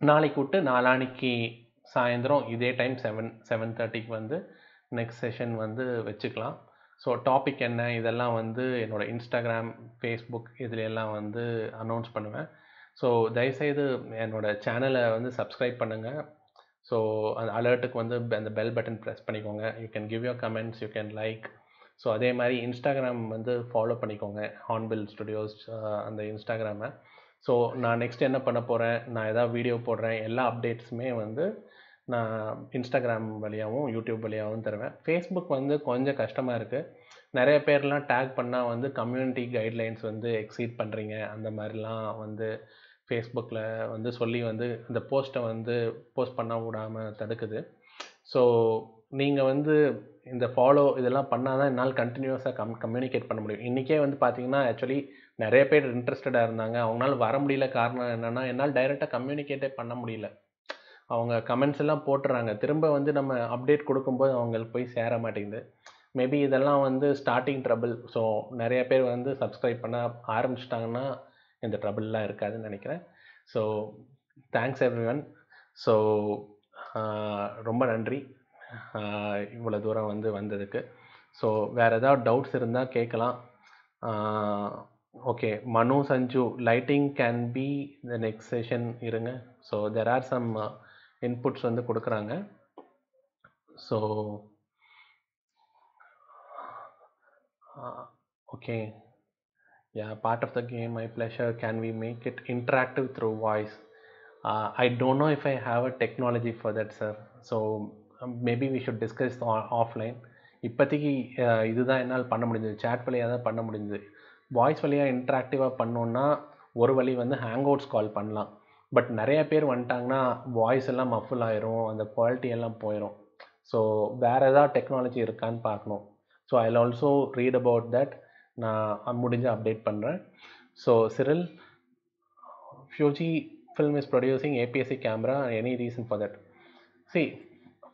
நாளைக்கு விட்டு நாளானிக்கு சாயந்தரம் இதே டைம் செவன் செவன் தேர்ட்டிக்கு வந்து நெக்ஸ்ட் செஷன் வந்து வச்சுக்கலாம். ஸோ டாபிக் என்ன? இதெல்லாம் வந்து என்னோடய இன்ஸ்டாகிராம் ஃபேஸ்புக் இதுல எல்லாம் வந்து அனௌன்ஸ் பண்ணுவேன். ஸோ தயவுசெய்து என்னோடய சேனலை வந்து சப்ஸ்கிரைப் பண்ணுங்கள் ஸோ அந்த அலர்ட்டுக்கு வந்து அந்த பெல் பட்டன் ப்ரெஸ் பண்ணிக்கோங்க. You can give your comments you can like so அதே மாதிரி இன்ஸ்டாகிராம் வந்து ஃபாலோ பண்ணிக்கோங்க. ஹார்ன்பில் ஸ்டுடியோஸ் அந்த இன்ஸ்டாகிராமை ஸோ நான் நெக்ஸ்ட் என்ன பண்ண போகிறேன் நான் எதாவது வீடியோ போடுறேன். எல்லா அப்டேட்ஸுமே வந்து நான் இன்ஸ்டாகிராம் வழியாகவும் யூடியூப் வழியாகவும் தருவேன். ஃபேஸ்புக் வந்து கொஞ்சம் கஷ்டமாக இருக்குது நிறைய பேர்லாம் டேக் பண்ணால் வந்து கம்யூனிட்டி கைட்லைன்ஸ் வந்து எக்ஸீட் பண்ணுறீங்க அந்த மாதிரிலாம் வந்து ஃபேஸ்புக்கில் வந்து சொல்லி வந்து இந்த போஸ்ட்டை வந்து போஸ்ட் பண்ண விடாமல் தடுக்குது. ஸோ நீங்கள் வந்து இந்த ஃபாலோ இதெல்லாம் பண்ணால் தான் என்னால் கண்டினியூஸாக கம் கம்யூனிகேட் பண்ண முடியும். இன்றைக்கே வந்து பார்த்தீங்கன்னா ஆக்சுவலி நிறைய பேர் இன்ட்ரெஸ்டடாக இருந்தாங்க. அவங்களால வர முடியல காரணம் என்னென்னா என்னால் டைரெக்டாக கம்யூனிகேட்டே பண்ண முடியல. அவங்க கமெண்ட்ஸ் எல்லாம் போட்டுறாங்க. திரும்ப வந்து நம்ம அப்டேட் கொடுக்கும்போது அவங்களுக்கு போய் சேர மாட்டேங்குது. மேபி இதெல்லாம் வந்து ஸ்டார்டிங் ட்ரபிள் ஸோ நிறைய பேர் வந்து சப்ஸ்கிரைப் பண்ண ஆரம்பிச்சிட்டாங்கன்னா இந்த ட்ரபிள்லாம் இருக்காதுன்னு நினைக்கிறேன். So thanks everyone so ரொம்ப நன்றி. இவ்வளோ தூரம் வந்து வந்ததுக்கு. ஸோ வேறு ஏதாவது டவுட்ஸ் இருந்தால் கேட்கலாம். Okay Manu Sanju lighting can be the next session இருங்க. So there are some inputs வந்து கொடுக்குறாங்க so okay yeah part of the game my pleasure can we make it interactive through voice uh, i don't know if i have a technology for that sir so um, maybe we should discuss on, offline இப்போதைக்கு இதுதான் என்னால் பண்ண முடிஞ்சது சேட் வழியாக தான் பண்ண முடிஞ்சது வாய்ஸ் வழியாக இன்ட்ராக்டிவாக பண்ணோன்னா ஒரு வழி வந்து ஹேங் அவுட்ஸ் கால் பண்ணலாம் பட் நிறைய பேர் வந்துட்டாங்கன்னா வாய்ஸ் எல்லாம் மஃபுல் ஆயிரும் அந்த குவாலிட்டி எல்லாம் போயிடும் ஸோ வேறு ஏதாவது டெக்னாலஜி இருக்கான்னு பார்க்கணும். So I also read about that நான் முடிஞ்சு அப்டேட் பண்ணுறேன் so Cyril Fujifilm is producing APSC camera any reason for that see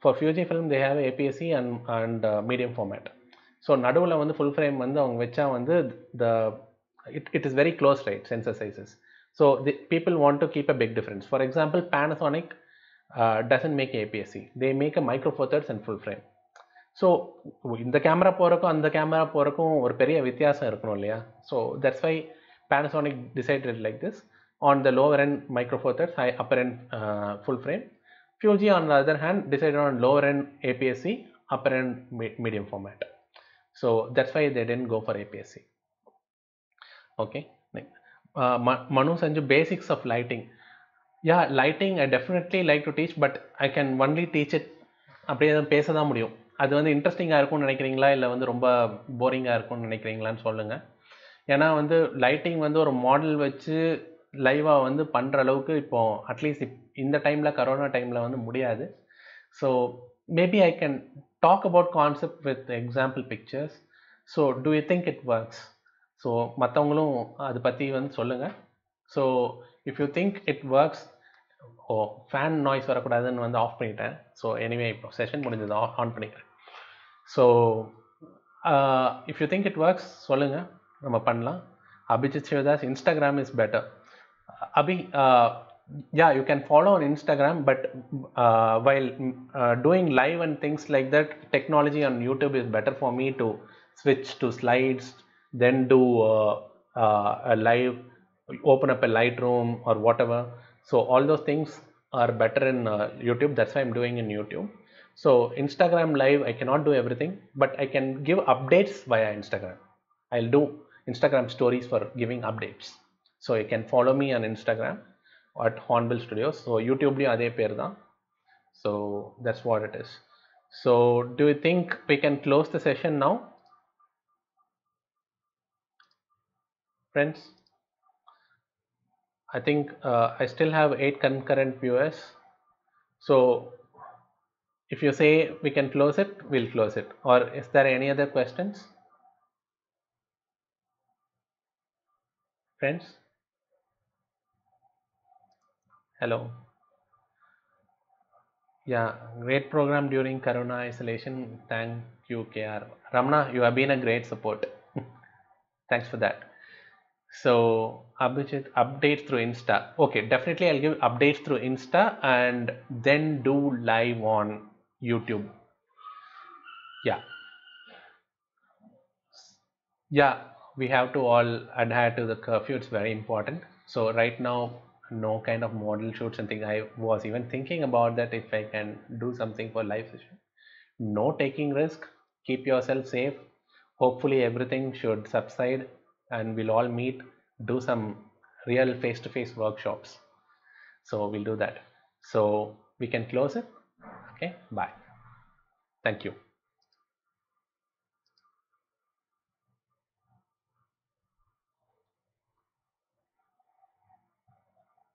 for Fujifilm they have APSC and and medium format so நடுவில் வந்து ஃபுல் ஃப்ரேம் வந்து அவங்க வச்சா வந்து the it it is very close right sensor sizes so the people want to keep a big difference for example panasonic uh, doesn't make apsc they make a micro four thirds and full frame so இந்த கேமரா போகிறக்கும் அந்த கேமரா போகிறக்கும் ஒரு பெரிய வித்தியாசம் இருக்கணும் இல்லையா so that's why Panasonic decided like this on the lower end micro four thirds high upper end uh, full frame fuji on the other hand decided on lower end apsc upper end me- medium format so that's why they didn't go for apsc okay Next. Uh, Ma- manu sanju basics of lighting. Yeah lighting i definitely like to teach but i can only teach it அப்படியே பேச தான் முடியும். அது வந்து இன்ட்ரெஸ்டிங்காக இருக்கும்னு நினைக்கிறீங்களா? இல்லை வந்து ரொம்ப போரிங்காக இருக்கும்னு நினைக்கிறீங்களான்னு சொல்லுங்கள் ஏன்னா வந்து லைட்டிங் வந்து ஒரு மாடல் வச்சு லைவாக வந்து பண்ணுற அளவுக்கு இப்போ அட்லீஸ்ட் இப் இந்த டைமில் கரோனா டைமில் வந்து முடியாது. So maybe I can talk about concept with example pictures so do you think it works so மற்றவங்களும் அதை பற்றி வந்து சொல்லுங்கள் so if you think it works oh fan noise வரக்கூடாதுன்னு வந்து ஆஃப் பண்ணிட்டேன். ஸோ எனிவே இப்போ செஷன் முடிஞ்சது ஆன் பண்ணிக்கிறேன். So if you think it works சொல்லுங்கள் நம்ம பண்ணலாம். Abhijit Sivadas Instagram is better Abhi yeah you can follow on instagram but uh, while uh, doing live and things like that technology on youtube is better for me to switch to slides then do a, a live, open up a Lightroom or whatever. So all those things are better in uh, YouTube. That's why I'm doing in YouTube. So Instagram live, I cannot do everything, but I can give updates via Instagram. I'll do Instagram stories for giving updates. So you can follow me on Instagram at Hornbill Studios. So YouTube li adhe per. So that's what it is. So do you think we can close the session now? Friends i think uh, i still have eight concurrent viewers. So if you say we can close it we'll close it. Or is there any other questions? Friends? Hello? Yeah great program during corona isolation. Thank you kr ramna you have been a great support. Thanks for that so abhijit updates through insta. Okay definitely i'll give updates through insta and then do live on youtube. Yeah. Yeah we have to all adhere to the curfew. It's very important. So right now no kind of model shoots and things i was even thinking about that if i can do something for live session. No taking risk. Keep yourself safe. Hopefully everything should subside and we'll all meet do some real face-to-face workshops. So we'll do that. So we can close it. Okay bye. Thank you